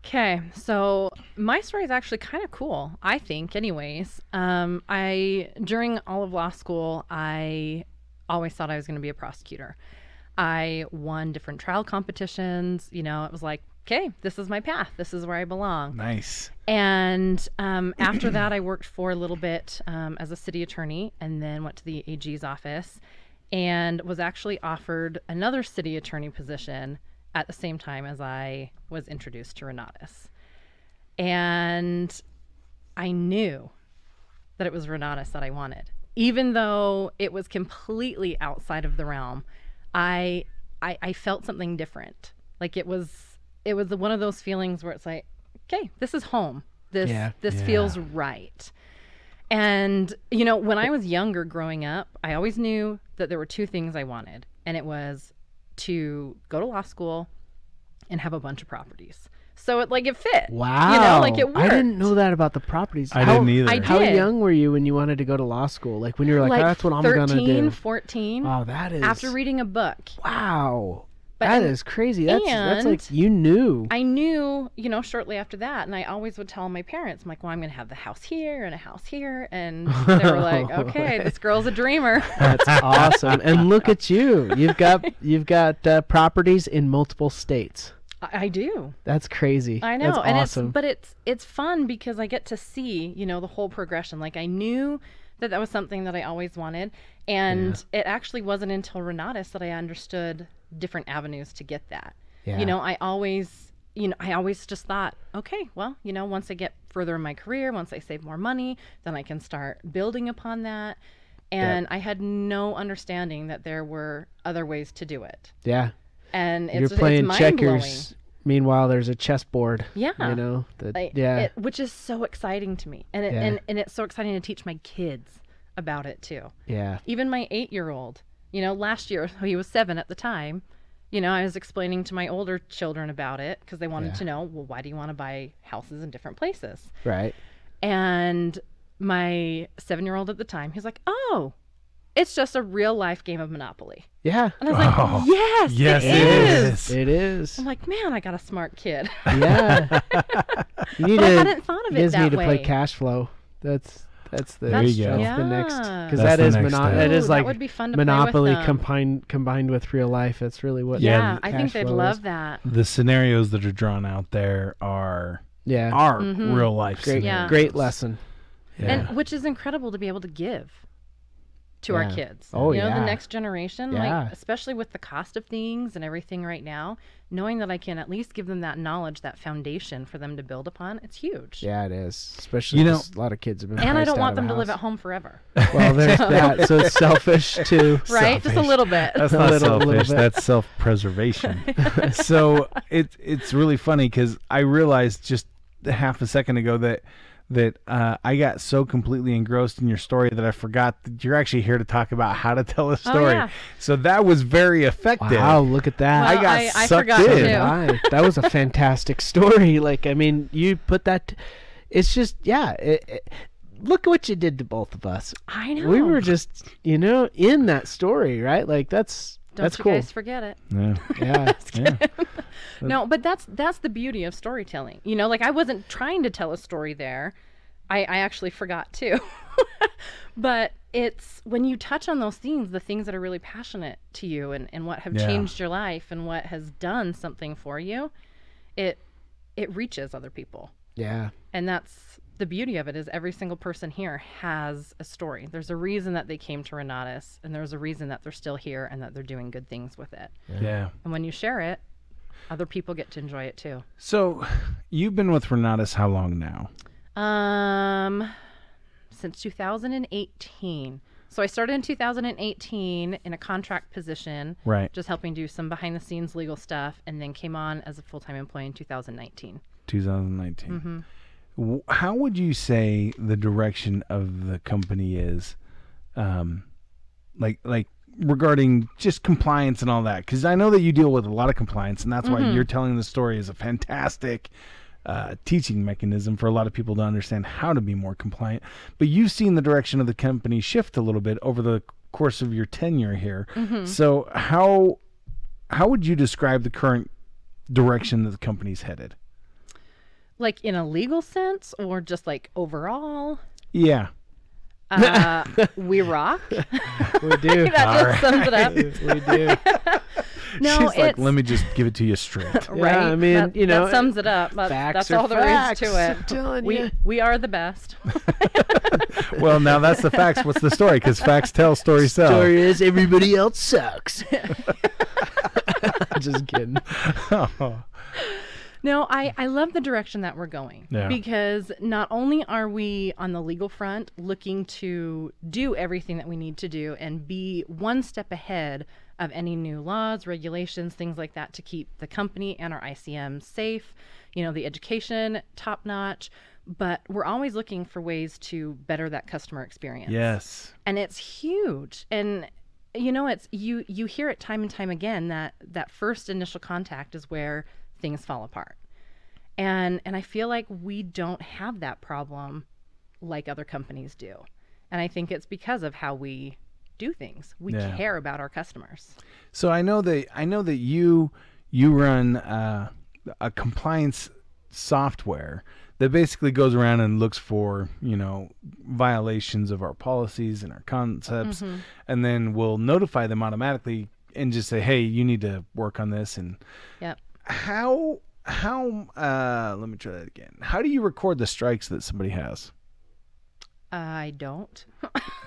Speaker 3: Okay, so my story is actually kind of cool, I think. Anyways, um, I during all of law school, I always thought I was going to be a prosecutor. I won different trial competitions. You know, it was like, okay, this is my path. This is where I belong.
Speaker 1: Nice.
Speaker 3: And um, after that, I worked for a little bit um, as a city attorney and then went to the AG's office and was actually offered another city attorney position at the same time as I was introduced to Renatus. And I knew that it was Renatus that I wanted. Even though it was completely outside of the realm, I, I I felt something different. Like it was it was one of those feelings where it's like, okay, this is home. This
Speaker 2: Yeah.
Speaker 3: this
Speaker 1: Yeah.
Speaker 3: feels right. And, you know, when I was younger growing up, I always knew that there were two things I wanted, and it was to go to law school and have a bunch of properties. So it like it fit.
Speaker 2: Wow.
Speaker 3: You know, like it worked.
Speaker 2: I didn't know that about the properties.
Speaker 1: I
Speaker 2: How-
Speaker 1: didn't either.
Speaker 3: I
Speaker 2: How young were you when you wanted to go to law school? Like when you were like,
Speaker 3: Like
Speaker 2: "Oh, that's what I'm
Speaker 3: 13,
Speaker 2: gonna do.
Speaker 3: 14.
Speaker 2: Wow, that is
Speaker 3: After reading a book,
Speaker 2: wow.
Speaker 3: But
Speaker 2: That
Speaker 3: and-
Speaker 2: is crazy. That's that's like you knew.
Speaker 3: I knew, you know, shortly after that, and I always would tell my parents, I'm like, well, I'm going to have the house here and a house here. And they were like, okay, this girl's a dreamer.
Speaker 2: That's awesome. And look at you. You've got you've got uh, properties in multiple states.
Speaker 3: I, I do.
Speaker 2: That's crazy.
Speaker 3: I know.
Speaker 2: That's
Speaker 3: and
Speaker 2: awesome.
Speaker 3: it's, but it's, it's fun because I get to see, you know, the whole progression. Like I knew that that was something that I always wanted. And it actually wasn't until Renatus that I understood different avenues to get that.
Speaker 2: Yeah.
Speaker 3: You know, I always, you know, I always just thought, okay, well, you know, once I get further in my career, once I save more money, then I can start building upon that. And I had no understanding that there were other ways to do it.
Speaker 2: yeah.
Speaker 3: And it's,
Speaker 2: You're playing
Speaker 3: blowing.
Speaker 2: checkers. Meanwhile, there's a chessboard.
Speaker 3: Yeah.
Speaker 2: You know. That,
Speaker 3: Like,
Speaker 2: yeah.
Speaker 3: it, which is so exciting to me, and it,
Speaker 2: Yeah.
Speaker 3: and and it's so exciting to teach my kids about it too.
Speaker 2: yeah.
Speaker 3: Even my eight-year-old, you know, last year he was seven at the time. You know, I was explaining to my older children about it because they wanted
Speaker 2: Yeah.
Speaker 3: to know, well, why do you want to buy houses in different places?
Speaker 2: Right.
Speaker 3: And my seven-year-old at the time, he's like, oh, it's just a real-life game of Monopoly.
Speaker 2: Yeah.
Speaker 3: And I was like,
Speaker 1: Oh,
Speaker 3: yes,
Speaker 1: yes,
Speaker 3: it
Speaker 1: it
Speaker 3: is.
Speaker 1: is.
Speaker 2: It is.
Speaker 3: I'm like, man, I got a smart kid.
Speaker 2: Yeah. you need
Speaker 3: But I
Speaker 2: to.
Speaker 3: hadn't thought of
Speaker 2: you
Speaker 3: it
Speaker 2: guys
Speaker 3: that
Speaker 2: need to
Speaker 3: way.
Speaker 2: play cash flow. That's that's the
Speaker 1: There you go.
Speaker 2: that's the next
Speaker 3: Yeah.
Speaker 2: because
Speaker 1: That's the next
Speaker 2: mono-
Speaker 1: step.
Speaker 2: it is
Speaker 3: Ooh,
Speaker 2: like
Speaker 3: that would be fun to play with
Speaker 2: Monopoly combined combined with real life. That's really what.
Speaker 1: Yeah,
Speaker 3: Yeah, I think they'd love
Speaker 2: is.
Speaker 3: that.
Speaker 1: The scenarios that are drawn out there are
Speaker 2: Yeah.
Speaker 1: are
Speaker 3: Mhm.
Speaker 1: real life
Speaker 2: Great.
Speaker 3: Yeah.
Speaker 2: Great lesson.
Speaker 1: Yeah.
Speaker 3: And which is incredible to be able to give to our kids.
Speaker 2: Oh,
Speaker 3: you know,
Speaker 2: yeah.
Speaker 3: the next generation,
Speaker 2: Yeah.
Speaker 3: like especially with the cost of things and everything right now, knowing that I can at least give them that knowledge, that foundation for them to build upon, it's huge.
Speaker 2: Yeah, it is. Especially
Speaker 1: You know-
Speaker 2: a lot of kids have been.
Speaker 3: And I don't want them
Speaker 2: a
Speaker 3: to live at home forever.
Speaker 2: Well, there's that. So it's selfish too.
Speaker 3: right? Just a little bit.
Speaker 1: That's not
Speaker 2: little- little
Speaker 1: selfish.
Speaker 2: bit.
Speaker 1: That's self-preservation. so it's it's really funny because I realized just half a second ago that that uh, I got so completely engrossed in your story that I forgot that you're actually here to talk about how to tell a story.
Speaker 3: Oh, yeah.
Speaker 1: So that was very effective.
Speaker 2: Wow, look at that.
Speaker 3: Well,
Speaker 1: I got
Speaker 3: I, I
Speaker 1: sucked
Speaker 3: forgot
Speaker 1: in.
Speaker 3: Too.
Speaker 2: That was a fantastic story. Like, I mean, you put that. It's just, yeah. It, it, look what you did to both of us.
Speaker 3: I know.
Speaker 2: We were just, you know, in that story, right? Like, that's
Speaker 3: Don't
Speaker 2: that's
Speaker 3: you
Speaker 2: cool.
Speaker 3: guys forget it.
Speaker 1: Yeah.
Speaker 2: Yeah.
Speaker 1: yeah.
Speaker 3: No, but that's that's the beauty of storytelling. You know, like I wasn't trying to tell a story there. I, I actually forgot too. but it's when you touch on those themes, the things that are really passionate to you and, and what have
Speaker 1: Yeah.
Speaker 3: changed your life and what has done something for you, it it reaches other people.
Speaker 2: yeah.
Speaker 3: And that's the beauty of it is every single person here has a story. There's a reason that they came to Renatus and there's a reason that they're still here and that they're doing good things with it.
Speaker 1: yeah.
Speaker 3: And when you share it, other people get to enjoy it too.
Speaker 1: So you've been with Renatus how long now?
Speaker 3: Um, since 2018. So I started in 2018 in a contract position,
Speaker 1: Right.
Speaker 3: just helping do some behind the scenes legal stuff, and then came on as a full time employee in 2019.
Speaker 1: 2019.
Speaker 3: Mm-hmm.
Speaker 1: How would you say the direction of the company is, um, like like regarding just compliance and all that? Because I know that you deal with a lot of compliance, and that's why
Speaker 3: Mm-hmm.
Speaker 1: you're telling the story is a fantastic uh, teaching mechanism for a lot of people to understand how to be more compliant. But you've seen the direction of the company shift a little bit over the course of your tenure here.
Speaker 3: Mm-hmm.
Speaker 1: So how how would you describe the current direction that the company's headed?
Speaker 3: Like in a legal sense, or just like overall?
Speaker 1: Yeah.
Speaker 3: Uh, we rock.
Speaker 2: We do.
Speaker 3: that just sums it up.
Speaker 2: we do.
Speaker 3: No,
Speaker 1: She's
Speaker 3: it's
Speaker 1: like, let me just give it to you straight.
Speaker 3: right.
Speaker 2: I mean,
Speaker 3: that,
Speaker 2: you know,
Speaker 3: that sums it up. That's,
Speaker 2: facts
Speaker 3: that's
Speaker 2: are
Speaker 3: all there is to
Speaker 2: facts,
Speaker 3: it.
Speaker 2: I'm
Speaker 3: we
Speaker 2: ya.
Speaker 3: we are the best.
Speaker 1: well, now that's the facts. What's the story? Because facts tell, stories sell.
Speaker 2: Story is everybody else sucks. Just kidding.
Speaker 3: No, I, I love the direction that we're going
Speaker 1: Yeah.
Speaker 3: because not only are we on the legal front looking to do everything that we need to do and be one step ahead of any new laws, regulations, things like that to keep the company and our ICM safe, you know, the education top notch, but we're always looking for ways to better that customer experience
Speaker 1: Yes.
Speaker 3: and it's huge and you know it's you you hear it time and time again that that first initial contact is where things fall apart and and i feel like we don't have that problem like other companies do and i think it's because of how we do things we
Speaker 1: Yeah.
Speaker 3: care about our customers
Speaker 1: So I know that I know that you you run uh, a compliance software that basically goes around and looks for you know violations of our policies and our concepts,
Speaker 3: Mm-hmm.
Speaker 1: and then we'll notify them automatically and just say, hey, you need to work on this. And
Speaker 3: yep
Speaker 1: how how uh, let me try that again. How do you record the strikes that somebody has?
Speaker 3: i don't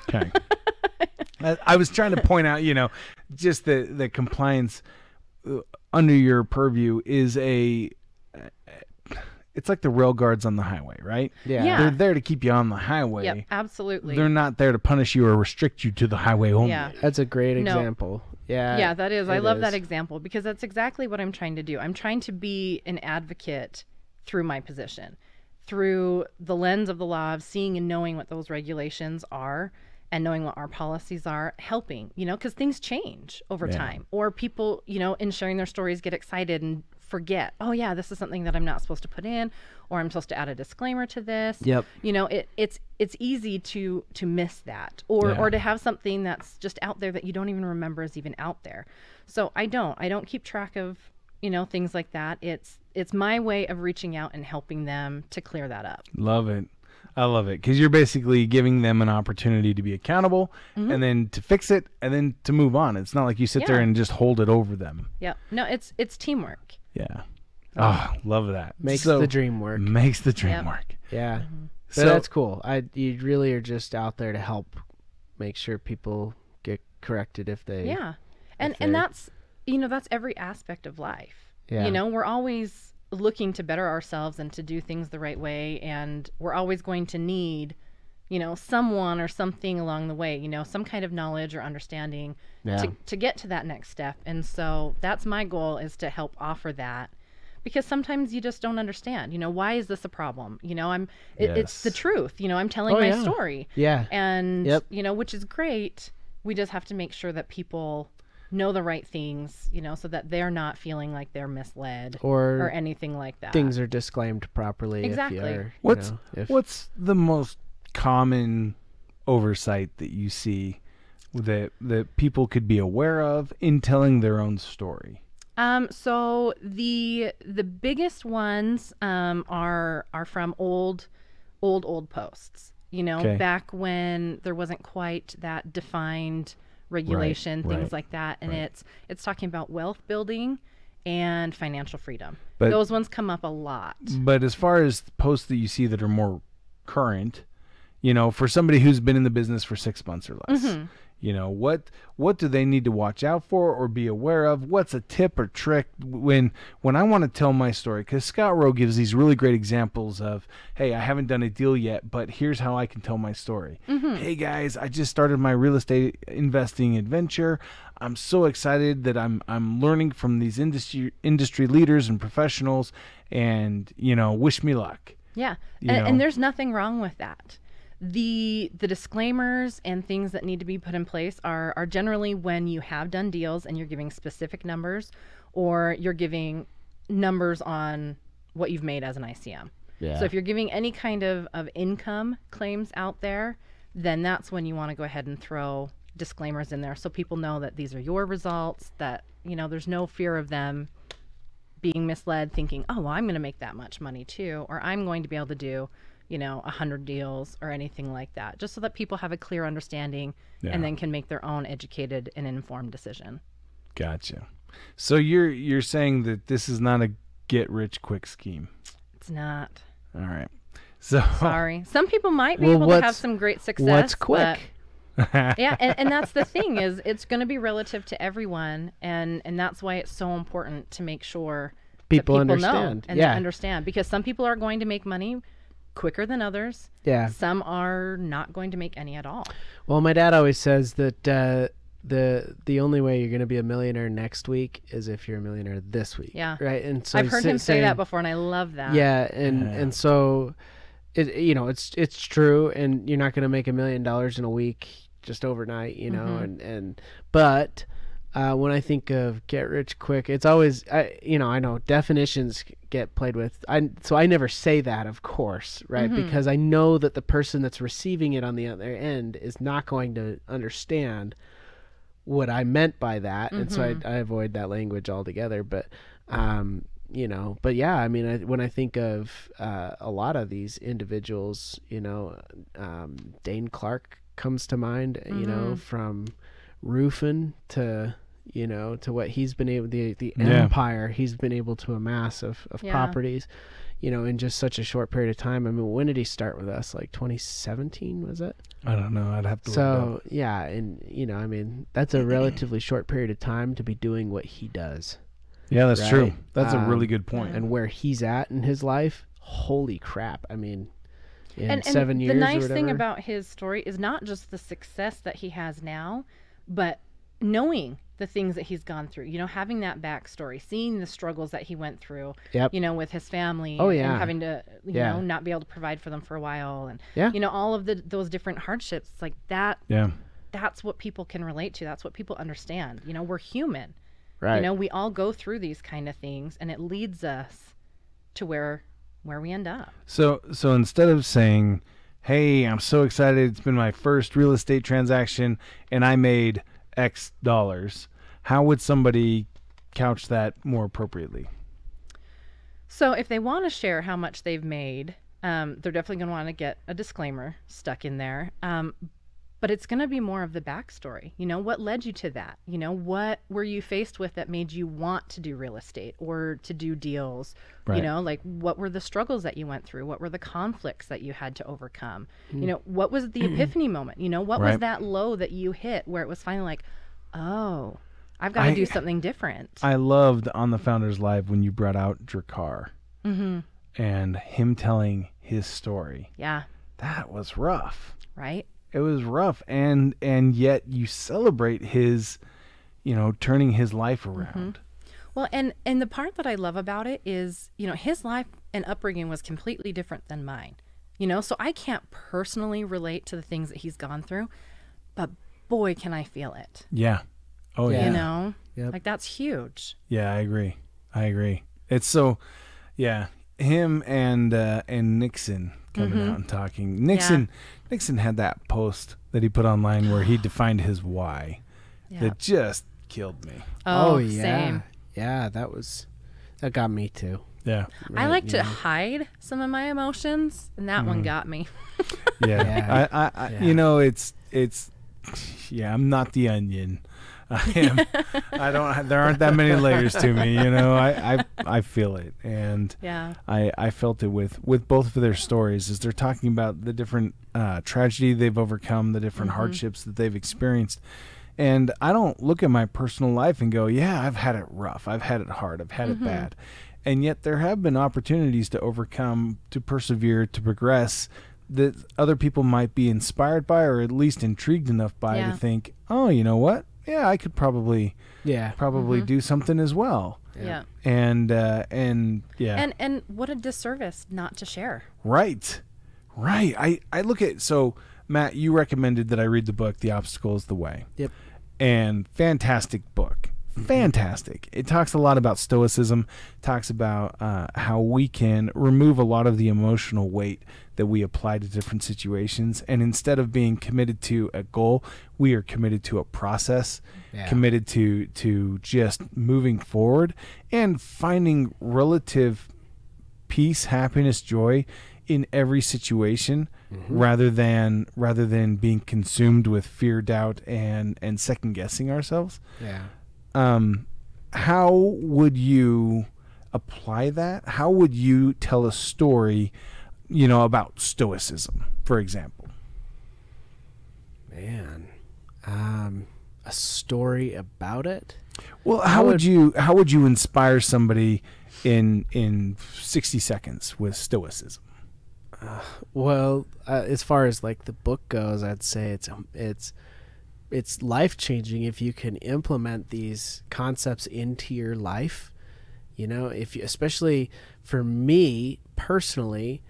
Speaker 1: Okay. I, I was trying to point out, you know, just the the compliance uh, under your purview is a. It's like the rail guards on the highway, right?
Speaker 2: Yeah.
Speaker 3: Yeah.
Speaker 1: They're there to keep you on the highway.
Speaker 3: yep absolutely
Speaker 1: They're not there to punish you or restrict you to the highway only.
Speaker 3: yeah
Speaker 2: That's a great
Speaker 3: No.
Speaker 2: example. Yeah.
Speaker 3: yeah that is i love that example because that's exactly what i'm trying to do i'm trying to be an advocate through my position through the lens of the law of seeing and knowing what those regulations are and knowing what our policies are helping you know because things change over
Speaker 1: Yeah.
Speaker 3: time or people you know in sharing their stories get excited and forget oh yeah this is something that i'm not supposed to put in or i'm supposed to add a disclaimer to this
Speaker 2: Yep.
Speaker 3: you know it, it's it's easy to to miss that or
Speaker 1: Yeah.
Speaker 3: or to have something that's just out there that you don't even remember is even out there so i don't i don't keep track of you know things like that it's it's my way of reaching out and helping them to clear that up
Speaker 1: Love it. I love it because you're basically giving them an opportunity to be accountable and then to fix it and then to move on. It's not like you sit there
Speaker 3: Mm-hmm.
Speaker 1: And just hold it over them.
Speaker 3: yeah no it's it's teamwork
Speaker 1: Yeah. Oh, love that.
Speaker 2: Makes
Speaker 1: So-
Speaker 2: the dream work.
Speaker 1: Makes the dream
Speaker 3: Yep.
Speaker 1: work.
Speaker 2: Yeah. Mm-hmm. But
Speaker 1: So
Speaker 2: that's cool. I you really are just out there to help make sure people get corrected if they
Speaker 3: yeah and and that's you know that's every aspect of life
Speaker 2: Yeah.
Speaker 3: you know we're always looking to better ourselves and to do things the right way and we're always going to need you know someone or something along the way you know some kind of knowledge or understanding
Speaker 2: Yeah.
Speaker 3: to, to get to that next step and so that's my goal is to help offer that because sometimes you just don't understand you know why is this a problem you know i'm it, it's the truth you know i'm telling
Speaker 2: Oh,
Speaker 3: my
Speaker 2: yeah.
Speaker 3: story
Speaker 2: Yeah.
Speaker 3: and
Speaker 2: Yep.
Speaker 3: you know which is great we just have to make sure that people know the right things you know so that they're not feeling like they're misled
Speaker 2: Or,
Speaker 3: or anything like that
Speaker 2: things are disclaimed properly
Speaker 3: Exactly.
Speaker 2: if you're you
Speaker 1: What's
Speaker 2: know, if
Speaker 1: what's the most common oversight that you see that that people could be aware of in telling their own story?
Speaker 3: um so the the biggest ones um are are from old old old posts you know
Speaker 1: Okay.
Speaker 3: back when there wasn't quite that defined regulation things
Speaker 1: right,
Speaker 3: like that and
Speaker 1: right.
Speaker 3: it's it's talking about wealth building and financial freedom
Speaker 1: But-
Speaker 3: those ones come up a lot
Speaker 1: But as far as posts that you see that are more current, you know, for somebody who's been in the business for six months or less,
Speaker 3: Mm-hmm.
Speaker 1: you know, what what do they need to watch out for or be aware of? What's a tip or trick when when I want to tell my story? Because Scott Rowe gives these really great examples of, hey, I haven't done a deal yet, but here's how I can tell my story.
Speaker 3: Mm-hmm.
Speaker 1: Hey guys, I just started my real estate investing adventure. I'm so excited that I'm I'm learning from these industry industry leaders and professionals, and you know, wish me luck.
Speaker 3: Yeah, and, and there's nothing wrong with that. The The disclaimers and things that need to be put in place are are generally when you have done deals and you're giving specific numbers, or you're giving numbers on what you've made as an ICM.
Speaker 2: Yeah.
Speaker 3: So if you're giving any kind of of income claims out there, then that's when you want to go ahead and throw disclaimers in there so people know that these are your results. That you know there's no fear of them being misled thinking oh well i'm going to make that much money too or i'm going to be able to do you know a 100 deals or anything like that just so that people have a clear understanding
Speaker 1: Yeah.
Speaker 3: and then can make their own educated and informed decision
Speaker 1: Gotcha. So you're you're saying that this is not a get rich quick scheme.
Speaker 3: it's not
Speaker 1: All right. So
Speaker 3: sorry some people might be
Speaker 2: Well,
Speaker 3: able to have some great success
Speaker 2: what's quick?
Speaker 3: yeah and, and that's the thing is it's going to be relative to everyone and and that's why it's so important to make sure
Speaker 2: People
Speaker 3: people
Speaker 2: understand.
Speaker 3: know and
Speaker 2: Yeah.
Speaker 3: understand because some people are going to make money quicker than others
Speaker 2: Yeah.
Speaker 3: some are not going to make any at all
Speaker 2: Well, my dad always says that uh, the the only way you're going to be a millionaire next week is if you're a millionaire this week.
Speaker 3: Yeah.
Speaker 2: Right. And so
Speaker 3: i've heard
Speaker 2: sa-
Speaker 3: him say
Speaker 2: saying-
Speaker 3: that before and i love that
Speaker 2: Yeah, and
Speaker 1: Yeah.
Speaker 2: and so it you know it's it's true, and you're not going to make a million dollars in a week just overnight, you know,
Speaker 3: Mhm.
Speaker 2: and and but. Uh, when I think of get rich quick, it's always I you know I know definitions get played with. I so I never say that, of course, right?
Speaker 3: Mhm.
Speaker 2: Because I know that the person that's receiving it on the other end is not going to understand what I meant by that, and so I, I avoid that language altogether. But um, you know, but yeah, I mean, I, when I think of uh, a lot of these individuals, you know, um, Dane Clark comes to mind, you know,
Speaker 3: Mhm.
Speaker 2: from roofing to you know to what he's been able the the
Speaker 1: Yeah.
Speaker 2: empire he's been able to amass of, of
Speaker 3: Yeah.
Speaker 2: properties you know in just such a short period of time i mean when did he start with us like 2017 was it
Speaker 1: I don't know. I'd have to. look it
Speaker 2: so
Speaker 1: up.
Speaker 2: yeah and you know i mean that's a relatively short period of time to be doing what he does
Speaker 1: yeah, that's true.
Speaker 2: right.
Speaker 1: That's a really
Speaker 2: Um,
Speaker 1: good point.
Speaker 2: and where he's at in his life holy crap i mean in
Speaker 3: and, and
Speaker 2: seven years
Speaker 3: the nice thing about his story is not just the success that he has now, but knowing the things that he's gone through. You know, having that backstory, seeing the struggles that he went through.
Speaker 2: Yep.
Speaker 3: You know, with his family.
Speaker 2: Oh,
Speaker 3: and-
Speaker 2: yeah.
Speaker 3: And having to, you
Speaker 2: Yeah.
Speaker 3: know, not be able to provide for them for a while, and
Speaker 2: Yeah.
Speaker 3: you know, all of the those different hardships. Like that.
Speaker 1: yeah.
Speaker 3: That's what people can relate to. That's what people understand. You know, we're human.
Speaker 2: right
Speaker 3: You know, we all go through these kind of things, and it leads us to where where we end up.
Speaker 1: So so instead of saying, "Hey, I'm so excited! It's been my first real estate transaction, and I made X dollars," how would somebody couch that more appropriately?
Speaker 3: So if they want to share how much they've made, um, they're definitely going to want to get a disclaimer stuck in there. Um, but it's going to be more of the backstory. You know, what led you to that? You know, what were you faced with that made you want to do real estate or to do deals? You know, like what were the struggles that you went through? What were the conflicts that you had to overcome? You know, what was the epiphany moment? You know, what was that low that you hit where it was finally like, oh, I've got to
Speaker 1: I-
Speaker 3: do something different.
Speaker 1: I loved on the Founders Live when you brought out Drakkar
Speaker 3: mm-hmm.
Speaker 1: and him telling his story.
Speaker 3: Yeah.
Speaker 1: That was rough.
Speaker 3: Right.
Speaker 1: It was rough, and and yet you celebrate his, you know, turning his life around.
Speaker 3: Well, and and the part that I love about it is, you know, his life and upbringing was completely different than mine. You know, so I can't personally relate to the things that he's gone through, but boy, can I feel it.
Speaker 1: Yeah. Oh
Speaker 2: Yeah.
Speaker 1: yeah.
Speaker 3: You know,
Speaker 2: Yep.
Speaker 3: like that's huge.
Speaker 1: Yeah, I agree. I agree. It's so, yeah, him and uh, and Nixon coming
Speaker 3: Mhm.
Speaker 1: out and talking. Nixon, Nixon had that post that he put online where he defined his why.
Speaker 3: Yeah.
Speaker 1: That just killed me.
Speaker 3: oh, oh
Speaker 2: yeah
Speaker 3: same.
Speaker 2: yeah that was that got me too
Speaker 1: Yeah,
Speaker 3: I like to
Speaker 2: know.
Speaker 3: hide some of my emotions, and that one mm-hmm. got me.
Speaker 1: yeah.
Speaker 2: Yeah.
Speaker 1: I, I, I
Speaker 2: Yeah.
Speaker 1: you know, it's it's, yeah. I'm not the onion. I am. I don't. There aren't that many layers to me. You know. I I, I feel it, and
Speaker 3: Yeah.
Speaker 1: I, I felt it with, with both of their stories as they're talking about the different uh, tragedy they've overcome, the different
Speaker 3: Mhm.
Speaker 1: hardships that they've experienced. And I don't look at my personal life and go, yeah, I've had it rough. I've had it hard. I've had
Speaker 3: Mhm.
Speaker 1: it bad. And yet there have been opportunities to overcome, to persevere, to progress that other people might be inspired by or at least intrigued enough by
Speaker 3: Yeah.
Speaker 1: to think, oh, you know what? Yeah, I could probably
Speaker 2: yeah
Speaker 1: probably
Speaker 3: Mhm.
Speaker 1: do something as well.
Speaker 3: Yeah.
Speaker 1: And uh, and yeah.
Speaker 3: And and what a disservice not to share.
Speaker 1: Right. Right. I, I look at so Matt, you recommended that I read the book The Obstacle is the Way.
Speaker 2: Yep.
Speaker 1: And fantastic book. Fantastic. It talks a lot about stoicism, talks about uh, how we can remove a lot of the emotional weight that we apply to different situations. And instead of being committed to a goal, we are committed to a process,
Speaker 2: Yeah.
Speaker 1: committed to to just moving forward and finding relative peace, happiness, joy in every situation rather than rather than being consumed with fear, doubt and and second guessing ourselves.
Speaker 2: yeah
Speaker 1: Um how would you apply that? How would you tell a story, you know, about stoicism, for example?
Speaker 2: man um a story about it
Speaker 1: Well, how would
Speaker 2: would-
Speaker 1: you how would you inspire somebody in in 60 seconds with stoicism?
Speaker 2: Well, uh, as far as like the book goes, I'd say it's um, it's it's life changing if you can implement these concepts into your life. You know, if you, especially for me personally,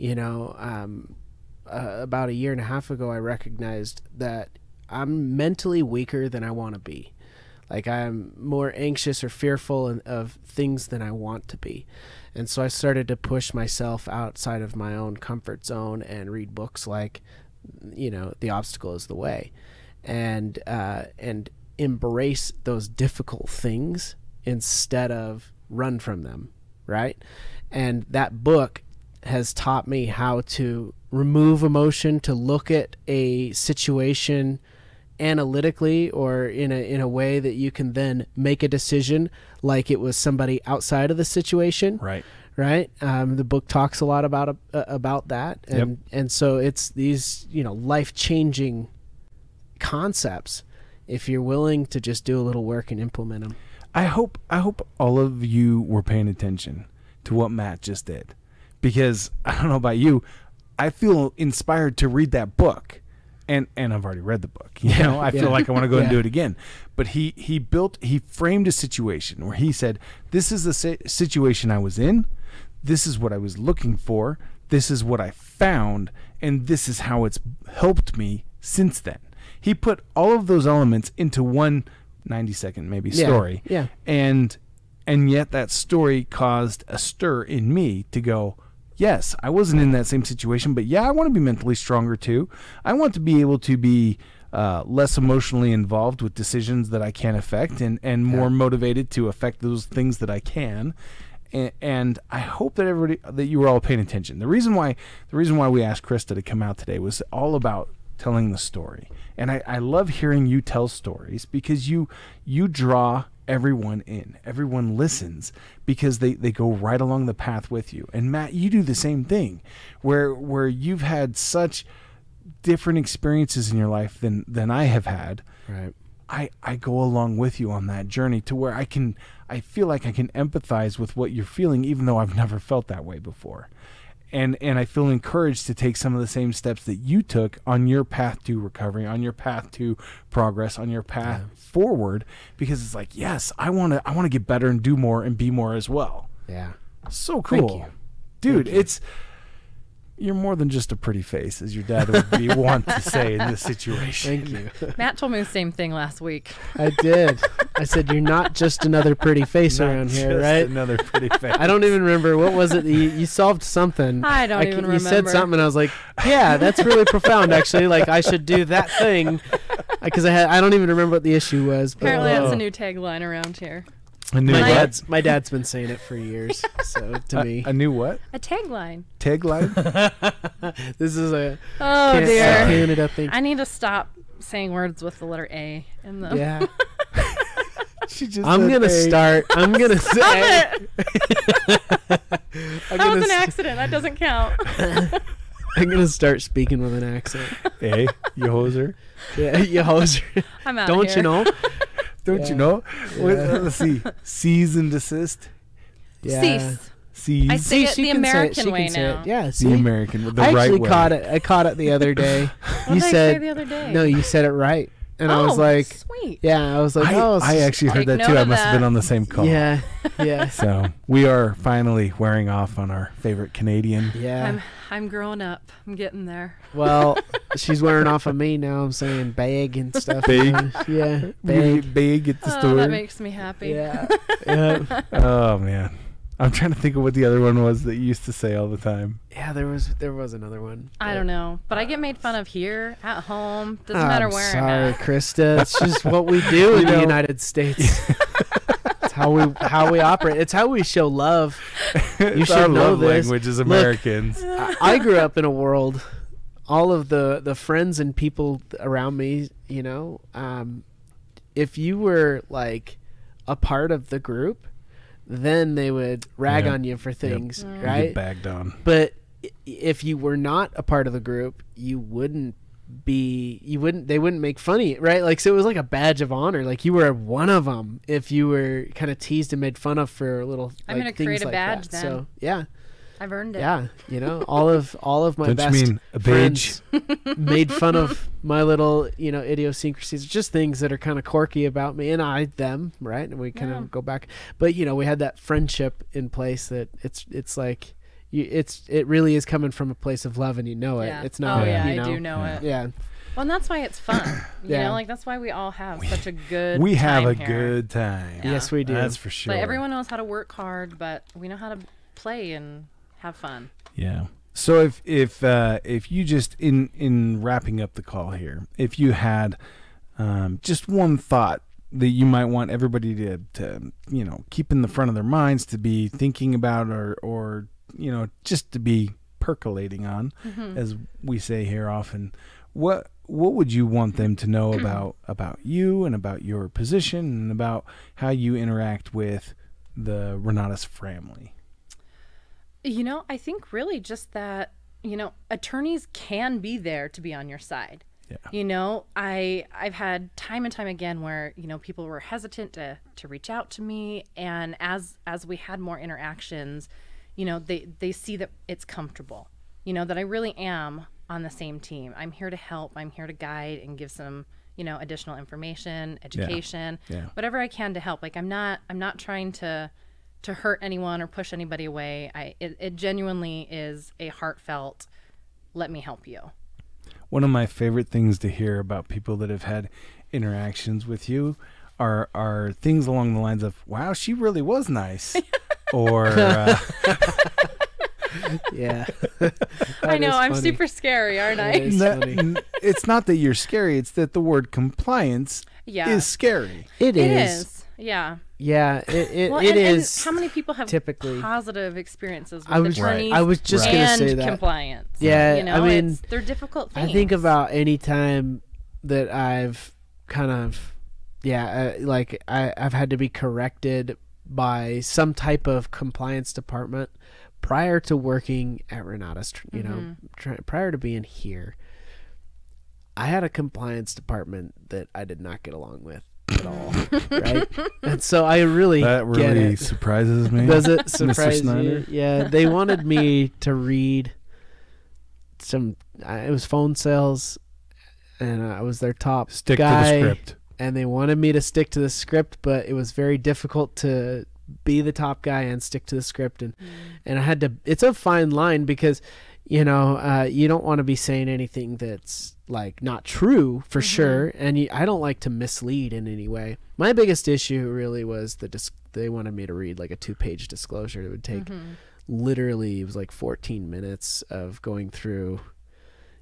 Speaker 2: you know, um, uh, about a year and a half ago, I recognized that I'm mentally weaker than I want to be. Like I'm more anxious or fearful of things than I want to be. And so I started to push myself outside of my own comfort zone and read books like, you know, The Obstacle is the Way, and uh, and embrace those difficult things instead of run from them, right? And that book has taught me how to remove emotion, to look at a situation analytically or in a in a way that you can then make a decision like it was somebody outside of the situation.
Speaker 1: Right.
Speaker 2: right? Um, the book talks a lot about uh, about that. And and so it's these you know life changing concepts if you're willing to just do a little work and implement them
Speaker 1: I hope I hope all of you were paying attention to what Matt just did, because I don't know about you, I feel inspired to read that book, and and I've already read the book. You know, I
Speaker 2: Yeah.
Speaker 1: feel like I want to go and do it again. But he he built he framed a situation where he said, "This is the situation I was in. This is what I was looking for. This is what I found, and this is how it's helped me since then." He put all of those elements into one 90 second maybe
Speaker 2: Yeah,
Speaker 1: story
Speaker 2: yeah.
Speaker 1: and and yet that story caused a stir in me to go yes i wasn't in that same situation but yeah i want to be mentally stronger too i want to be able to be uh, less emotionally involved with decisions that i can't affect and and more motivated to affect those things that i can and, and I hope that everybody that you were all paying attention. The reason why the reason why we asked Krista to come out today was all about telling the story. And I, I love hearing you tell stories because you you draw everyone in. Everyone listens because they, they go right along the path with you. And Matt, you do the same thing where where you've had such different experiences in your life than than I have had.
Speaker 2: right
Speaker 1: I, I go along with you on that journey to where I can I feel like I can empathize with what you're feeling even though I've never felt that way before. And and I feel encouraged to take some of the same steps that you took on your path to recovery, on your path to progress, on your path forward because it's like, yes, I want to I want to get better and do more and be more as well.
Speaker 2: yeah
Speaker 1: So
Speaker 2: Thank
Speaker 1: cool.
Speaker 2: you.
Speaker 1: Dude, it's you're more than just a pretty face, as your dad would be want to say in this situation.
Speaker 2: thank you
Speaker 3: Matt told me the same thing last week.
Speaker 2: i did i said you're not just another pretty face
Speaker 1: Not
Speaker 2: around here
Speaker 1: just
Speaker 2: right
Speaker 1: Another pretty face.
Speaker 2: I don't even remember what was it. You, you solved something.
Speaker 3: I don't
Speaker 2: c-
Speaker 3: even
Speaker 2: You said something, and I was like, "Yeah, that's really profound. Actually, like I should do that thing." Because I had, I don't even remember what the issue was. But
Speaker 3: Apparently, that's
Speaker 1: Oh.
Speaker 3: a uh, new tagline around here.
Speaker 1: A new
Speaker 2: my
Speaker 1: what?
Speaker 2: dad's my dad's been saying it for years. So to
Speaker 1: A-
Speaker 2: me,
Speaker 1: a, new what?
Speaker 3: A tagline.
Speaker 1: Tagline?
Speaker 2: this is a
Speaker 3: Oh
Speaker 2: Can-
Speaker 3: dear.
Speaker 2: Canada thing.
Speaker 3: I need to stop saying words with the letter A in them.
Speaker 2: Yeah,
Speaker 1: she just
Speaker 2: I'm gonna
Speaker 1: "Hey."
Speaker 2: start. I'm gonna
Speaker 3: Stop
Speaker 2: say.
Speaker 3: it!
Speaker 2: I'm
Speaker 3: That was an
Speaker 2: s-
Speaker 3: accident. That doesn't count.
Speaker 2: I'm gonna start speaking with an accent.
Speaker 1: Hey, you hoser.
Speaker 2: Yeah, you hoser.
Speaker 3: I'm out.
Speaker 2: Don't you know?
Speaker 1: Don't
Speaker 2: Yeah.
Speaker 1: you know? What-
Speaker 2: Yeah.
Speaker 1: Uh, let's see. Cease and desist.
Speaker 2: Yeah.
Speaker 3: Cease.
Speaker 1: Cease.
Speaker 3: I say it the
Speaker 2: can say
Speaker 3: American
Speaker 2: She
Speaker 3: way now.
Speaker 2: it. Yeah,
Speaker 1: the? American with the
Speaker 2: I
Speaker 1: right
Speaker 2: actually
Speaker 1: way.
Speaker 2: caught it. I caught it the other day.
Speaker 3: What
Speaker 2: you
Speaker 3: did I
Speaker 2: said
Speaker 3: say the other day?
Speaker 2: no. You said it right, and I was
Speaker 3: Oh,
Speaker 2: like,
Speaker 3: sweet.
Speaker 2: yeah. I was like,
Speaker 1: I,
Speaker 2: oh,
Speaker 1: I
Speaker 2: s-
Speaker 1: actually heard that too. I
Speaker 3: of
Speaker 1: must have been on the same call.
Speaker 2: yeah, yeah,
Speaker 1: So we are finally wearing off on our favorite Canadian.
Speaker 2: yeah.
Speaker 3: I'm I'm growing up. I'm getting there.
Speaker 2: well, she's wearing off of me now. I'm saying bag and stuff.
Speaker 1: Bag?
Speaker 2: yeah,
Speaker 1: Big,
Speaker 2: bag.
Speaker 1: big at the
Speaker 3: Oh,
Speaker 1: store.
Speaker 3: that makes me happy.
Speaker 2: Yeah, yeah,
Speaker 1: oh man, I'm trying to think of what the other one was that you used to say all the time.
Speaker 2: yeah. There was there was another one.
Speaker 3: I don't know, but I get made fun of here, at home. Doesn't
Speaker 2: I'm
Speaker 3: matter where
Speaker 2: sorry,
Speaker 3: I'm at.
Speaker 2: Krista. It's just what we do in
Speaker 1: You
Speaker 2: the United States. How we how we operate. It's how we show love.
Speaker 1: it's
Speaker 2: should
Speaker 1: our
Speaker 2: know
Speaker 1: love
Speaker 2: this.
Speaker 1: language as
Speaker 2: Look.
Speaker 1: Americans.
Speaker 2: I, I grew up in a world. All of the the friends and people around me, you know, um, if you were like a part of the group, then they would rag
Speaker 1: Yeah.
Speaker 2: on you for things.
Speaker 1: You
Speaker 2: right?
Speaker 1: Get bagged on.
Speaker 2: but if you were not a part of the group, you wouldn't be you wouldn't they wouldn't make funny right? Like so it was like a badge of honor. Like you were one of them if you were kind of teased and made fun of for a little
Speaker 3: I'm
Speaker 2: like,
Speaker 3: gonna
Speaker 2: things
Speaker 3: create a
Speaker 2: like
Speaker 3: badge
Speaker 2: that.
Speaker 3: then.
Speaker 2: So, yeah.
Speaker 3: I've earned it.
Speaker 2: Yeah, you know, all of all of my
Speaker 1: Don't
Speaker 2: best
Speaker 1: you mean a badge?
Speaker 2: friends made fun of my little, you know, idiosyncrasies, just things that are kind of quirky about me and I them, right? And we kind
Speaker 3: Yeah.
Speaker 2: of go back. But you know, we had that friendship in place that it's it's like you, it's it really is coming from a place of love, and you know it.
Speaker 3: Yeah.
Speaker 2: It's not.
Speaker 3: Oh yeah,
Speaker 2: you
Speaker 3: I
Speaker 2: know,
Speaker 3: do know
Speaker 1: Yeah.
Speaker 3: it.
Speaker 2: Yeah,
Speaker 3: Well, and that's why it's fun. You
Speaker 2: Yeah.
Speaker 3: know, like that's why we all have such a good.
Speaker 1: we have a
Speaker 3: here.
Speaker 1: good time.
Speaker 3: Yeah.
Speaker 2: yes, we do.
Speaker 1: That's for sure.
Speaker 3: Like everyone knows how to work hard, but we know how to play and have fun.
Speaker 1: Yeah. So if if uh, if you just in in wrapping up the call here, if you had um, just one thought that you might want everybody to to you know keep in the front of their minds to be thinking about or or you know just to be percolating on,
Speaker 3: Mm-hmm.
Speaker 1: as we say here often, what what would you want them to know about about you and about your position and about how you interact with the Renatus family?
Speaker 3: You know, I think really just that, you know, attorneys can be there to be on your side.
Speaker 1: Yeah.
Speaker 3: You know, I I've had time and time again where, you know, people were hesitant to to reach out to me and as as we had more interactions, you know, they they see that it's comfortable. You know, that I really am on the same team. I'm here to help, I'm here to guide and give some, you know, additional information, education,
Speaker 1: Yeah.
Speaker 3: whatever I can to help. Like I'm not I'm not trying to to hurt anyone or push anybody away. I it, it genuinely is a heartfelt let me help you.
Speaker 1: One of my favorite things to hear about people that have had interactions with you are are things along the lines of "Wow, she really was nice," or uh,
Speaker 2: yeah.
Speaker 3: I know I'm
Speaker 2: funny.
Speaker 3: super scary, aren't I?
Speaker 2: is
Speaker 1: that- it's not that you're scary; it's that the word compliance
Speaker 3: Yeah.
Speaker 1: is scary.
Speaker 2: It
Speaker 3: It
Speaker 2: is.
Speaker 3: is. Yeah.
Speaker 2: Yeah, it it,
Speaker 3: Well,
Speaker 2: it
Speaker 3: and, and how many people have
Speaker 2: typically-
Speaker 3: positive experiences with
Speaker 2: I was
Speaker 3: attorneys
Speaker 2: I was just gonna
Speaker 3: and
Speaker 2: say that.
Speaker 3: compliance?
Speaker 2: Yeah,
Speaker 3: you know,
Speaker 2: I mean,
Speaker 3: it's, they're difficult things.
Speaker 2: I think about any time that I've kind of, yeah, uh, like I, I've had to be corrected by some type of compliance department prior to working at Renatus, tr- you know,
Speaker 3: Mm-hmm.
Speaker 2: try, prior to being here. I had a compliance department that I did not get along with at all, right? And so I really
Speaker 1: That
Speaker 2: get
Speaker 1: really
Speaker 2: it.
Speaker 1: surprises me.
Speaker 2: Does it surprise
Speaker 1: Snyder?
Speaker 2: you? Yeah, they wanted me to read some. Uh, it was phone sales, and I was their top
Speaker 1: Stick
Speaker 2: guy,
Speaker 1: to the script.
Speaker 2: And they wanted me to stick to the script, but it was very difficult to be the top guy and stick to the script, and mm. and I had to. It's a fine line because, you know, uh, you don't want to be saying anything that's like not true for mm-hmm. sure, and you, I don't like to mislead in any way. My biggest issue really was the dis- they wanted me to read like a two page disclosure. It would take mm-hmm. literally it was like 14 minutes of going through.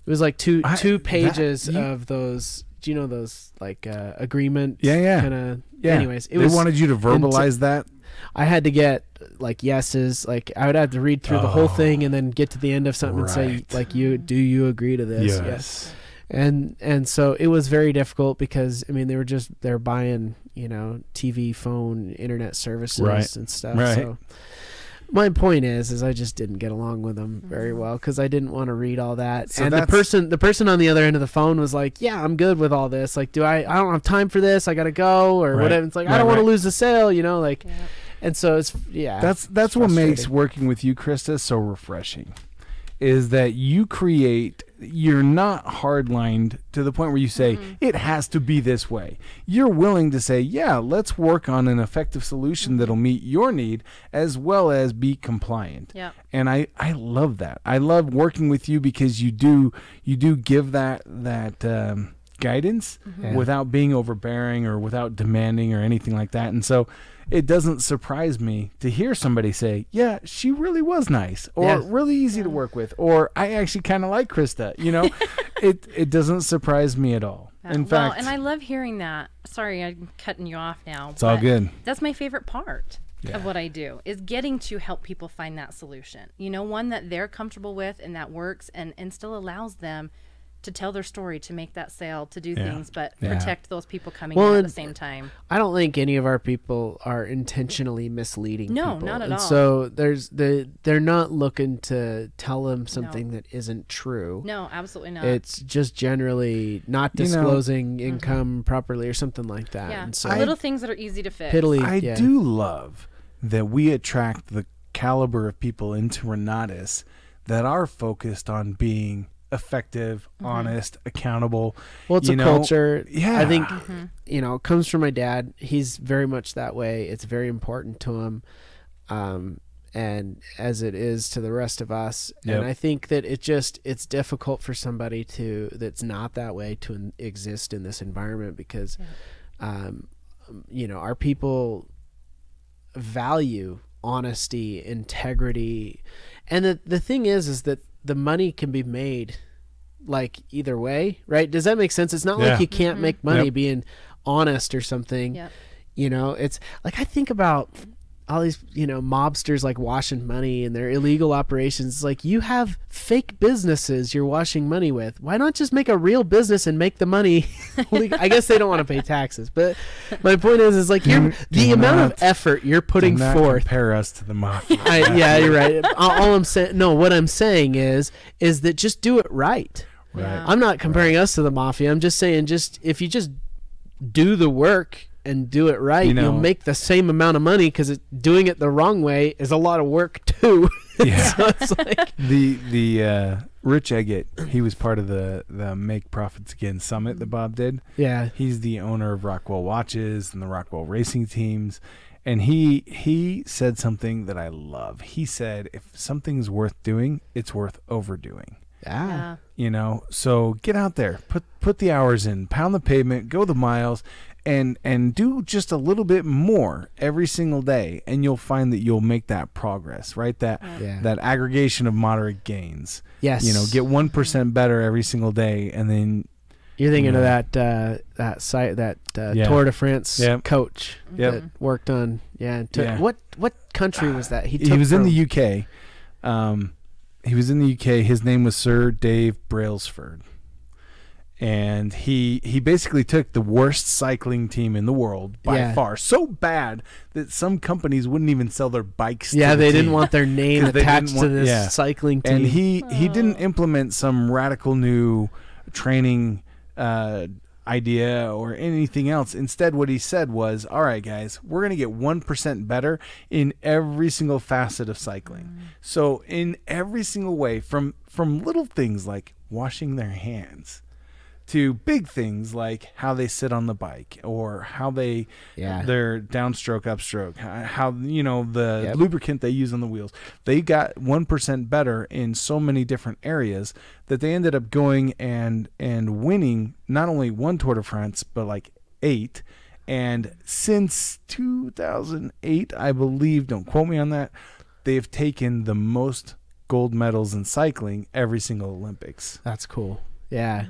Speaker 2: It was like two
Speaker 1: I-
Speaker 2: two
Speaker 1: that-
Speaker 2: pages
Speaker 1: you-
Speaker 2: of those. Do you know those like uh, agreement?
Speaker 1: Yeah, yeah.
Speaker 2: Kind of.
Speaker 1: Yeah.
Speaker 2: Anyways, it
Speaker 1: they
Speaker 2: was.
Speaker 1: wanted you to verbalize that.
Speaker 2: I had to get like yeses. Like I would have to read through the whole
Speaker 1: Oh.
Speaker 2: thing and then get to the end of something and say
Speaker 1: Right.
Speaker 2: like, "You do you agree to this?"
Speaker 1: Yes.
Speaker 2: and and so it was very difficult because I mean they were just they're buying you know TV, phone, internet services
Speaker 1: Right.
Speaker 2: and stuff.
Speaker 1: Right.
Speaker 2: So my point is, is I just didn't get along with them very mm-hmm. well because I didn't want to read all that.
Speaker 1: So
Speaker 2: and the person, the person on the other end of the phone was like, "Yeah, I'm good with all this. Like, do I? I don't have time for this. I gotta go or
Speaker 1: Right.
Speaker 2: whatever." It's like I don't want to lose the sale, you know, like.
Speaker 3: Yeah.
Speaker 2: And so it's yeah.
Speaker 1: That's that's what makes working with you, Krista, so refreshing. Is that you create you're not hardlined to the point where you say mm-hmm. it has to be this way. You're willing to say, yeah, let's work on an effective solution mm-hmm. that'll meet your need as well as be compliant.
Speaker 3: Yep.
Speaker 1: And I I love that. I love working with you because you do you do give that that um, guidance mm-hmm.
Speaker 2: Yeah.
Speaker 1: without being overbearing or without demanding or anything like that. And so it doesn't surprise me to hear somebody say, "Yeah, she really was nice," or
Speaker 2: Yeah.
Speaker 1: "really easy to work with," or "I actually kind of like Krista." You know, it it doesn't surprise me at all.
Speaker 3: Yeah.
Speaker 1: In
Speaker 3: well,
Speaker 1: fact,
Speaker 3: and I love hearing that. Sorry, I'm cutting you off now.
Speaker 1: it's all good.
Speaker 3: That's my favorite part
Speaker 1: Yeah.
Speaker 3: of what I do is getting to help people find that solution. You know, one that they're comfortable with and that works and and still allows them to tell their story, to make that sale, to do
Speaker 1: Yeah.
Speaker 3: things, but
Speaker 1: Yeah.
Speaker 3: protect those people coming
Speaker 2: Well,
Speaker 3: in at the same time.
Speaker 2: I don't think any of our people are intentionally misleading.
Speaker 3: No,
Speaker 2: people.
Speaker 3: not at
Speaker 2: and
Speaker 3: all.
Speaker 2: So there's the they're not looking to tell them something that isn't true.
Speaker 3: No, absolutely not.
Speaker 2: It's just generally not
Speaker 1: You know-
Speaker 2: disclosing income properly or something like that.
Speaker 3: Mm-hmm. yeah,
Speaker 2: And so
Speaker 3: little things that are easy to fix.
Speaker 2: piddly.
Speaker 1: I
Speaker 2: yeah.
Speaker 1: do love that we attract the caliber of people into Renatus that are focused on being effective,
Speaker 3: Mm-hmm.
Speaker 1: honest, accountable.
Speaker 2: Well, it's
Speaker 1: you
Speaker 2: a
Speaker 1: know?
Speaker 2: culture.
Speaker 1: Yeah.
Speaker 2: I think
Speaker 3: Mm-hmm.
Speaker 2: you know it comes from my dad. He's very much that way. It's very important to him, um, and as it is to the rest of us.
Speaker 1: Yep.
Speaker 2: And I think that it just it's difficult for somebody to that's not that way to in- exist in this environment because um, you know, our people value honesty, integrity. And the the thing is is that the money can be made like either way, right? Does that make sense? It's not
Speaker 1: Yeah.
Speaker 2: like you can't
Speaker 3: Mhm.
Speaker 2: make money
Speaker 1: Yep.
Speaker 2: being honest or something.
Speaker 3: Yep.
Speaker 2: You know, it's like I think about all these, you know, mobsters like washing money and their illegal operations. It's like you have fake businesses you're washing money with. Why not just make a real business and make the money? I guess they don't want to pay taxes, but my point is, is like you're
Speaker 1: Do-
Speaker 2: the
Speaker 1: do
Speaker 2: amount
Speaker 1: not-
Speaker 2: of effort you're putting
Speaker 1: Do not
Speaker 2: forth.
Speaker 1: Compare us to the mafia.
Speaker 2: I, yeah, you're right. all, all I'm saying, no, what I'm saying is, is that just do it right.
Speaker 1: Right.
Speaker 2: I'm not comparing us to the mafia. I'm just saying, just if you just do the work and do it right,
Speaker 1: You
Speaker 2: you
Speaker 1: know-
Speaker 2: will make the same amount of money because doing it the wrong way is a lot of work too.
Speaker 1: Yeah.
Speaker 2: so it's like,
Speaker 1: the the uh, Rich Eggett, he was part of the the Make Profits Again summit that Bob did.
Speaker 2: yeah,
Speaker 1: He's the owner of Rockwell Watches and the Rockwell Racing teams. And he he said something that I love. He said, if something's worth doing, it's worth overdoing.
Speaker 2: yeah,
Speaker 3: Yeah.
Speaker 1: You know, so get out there, put put the hours in, pound the pavement, go the miles, and and do just a little bit more every single day, and you'll find that you'll make that progress, right? That
Speaker 2: yeah.
Speaker 1: that aggregation of moderate gains.
Speaker 2: yes,
Speaker 1: You know, get one percent better every single day, and then
Speaker 2: You're thinking of that uh, that site that uh,
Speaker 1: Yeah.
Speaker 2: Tour de France
Speaker 1: Yep.
Speaker 2: coach
Speaker 1: Yep.
Speaker 2: that worked on. Yeah, took,
Speaker 1: Yeah.
Speaker 2: what what country was that?
Speaker 1: he,
Speaker 2: took
Speaker 1: was in the UK. Um, he was in the UK. His name was Sir Dave Brailsford, and he he basically took the worst cycling team in the world by
Speaker 2: Yeah.
Speaker 1: far, so bad that some companies wouldn't even sell their bikes.
Speaker 2: Yeah,
Speaker 1: to the
Speaker 2: they didn't want their name attached
Speaker 1: didn't
Speaker 2: to this
Speaker 1: yeah.
Speaker 2: cycling team.
Speaker 1: and he he didn't
Speaker 3: Oh.
Speaker 1: implement some radical new training uh, idea or anything else. Instead, what he said was, "All right, guys, we're going to get one percent better in every single facet of cycling. So in every single way, from from little things like washing their hands." To big things like how they sit on the bike or how they
Speaker 2: Yeah.
Speaker 1: their downstroke upstroke how you know the
Speaker 2: Yep.
Speaker 1: lubricant they use on the wheels they got 1% better in so many different areas that they ended up going and and winning not only one Tour de France but like 8 and since 2008 I believe don't quote me on that they've taken the most gold medals in cycling every single Olympics
Speaker 2: That's cool. Yeah.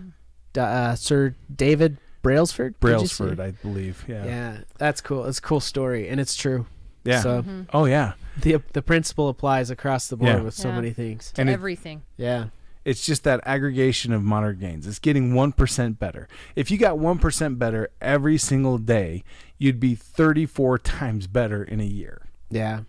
Speaker 2: D- uh, Sir David Brailsford. did you say?
Speaker 1: Brailsford I believe yeah
Speaker 2: Yeah, that's cool. It's a cool story, and it's true.
Speaker 1: yeah
Speaker 2: So
Speaker 3: Mhm.
Speaker 1: oh yeah
Speaker 2: the the principle applies across the board
Speaker 1: Yeah.
Speaker 2: with so
Speaker 3: Yeah.
Speaker 2: many things.
Speaker 3: To
Speaker 1: And it-
Speaker 3: everything.
Speaker 2: Yeah.
Speaker 1: It's just that aggregation of moderate gains. It's getting 1% better. If you got 1% better every single day, you'd be 34 times better in a year.
Speaker 2: Yeah.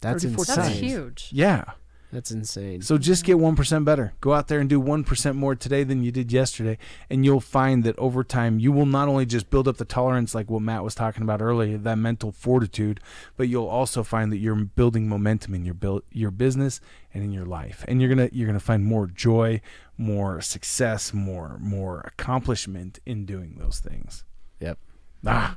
Speaker 2: That's insane.
Speaker 3: That's huge.
Speaker 1: Yeah.
Speaker 2: That's insane.
Speaker 1: So just get 1% better. Go out there and do 1% more today than you did yesterday. And you'll find that over time, you will not only just build up the tolerance, like what Matt was talking about earlier, that mental fortitude, but you'll also find that you're building momentum in your build, your business and in your life. And you're going to, you're going to find more joy, more success, more, more accomplishment in doing those things.
Speaker 2: Yep.
Speaker 1: Ah.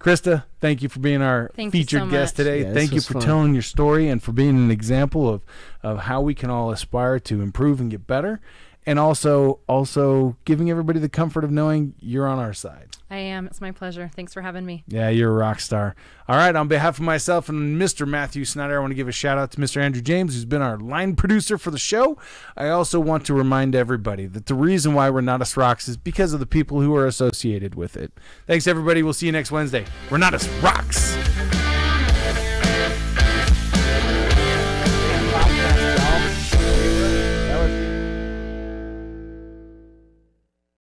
Speaker 1: Krista, thank you for being our
Speaker 3: Thank
Speaker 1: featured
Speaker 3: so
Speaker 1: guest today.
Speaker 2: Yeah,
Speaker 1: thank you for
Speaker 2: fun.
Speaker 1: telling your story and for being an example of, of how we can all aspire to improve and get better. And also also giving everybody the comfort of knowing you're on our side.
Speaker 3: I am. It's my pleasure. Thanks for having me.
Speaker 1: Yeah, you're a rock star. All right, on behalf of myself and Mr. Matthew Snyder, I want to give a shout out to Mr. Andrew James, who's been our line producer for the show. I also want to remind everybody that the reason why we're not Renatus rocks is because of the people who are associated with it. Thanks, everybody. We'll see you next Wednesday. We're not Renatus rocks.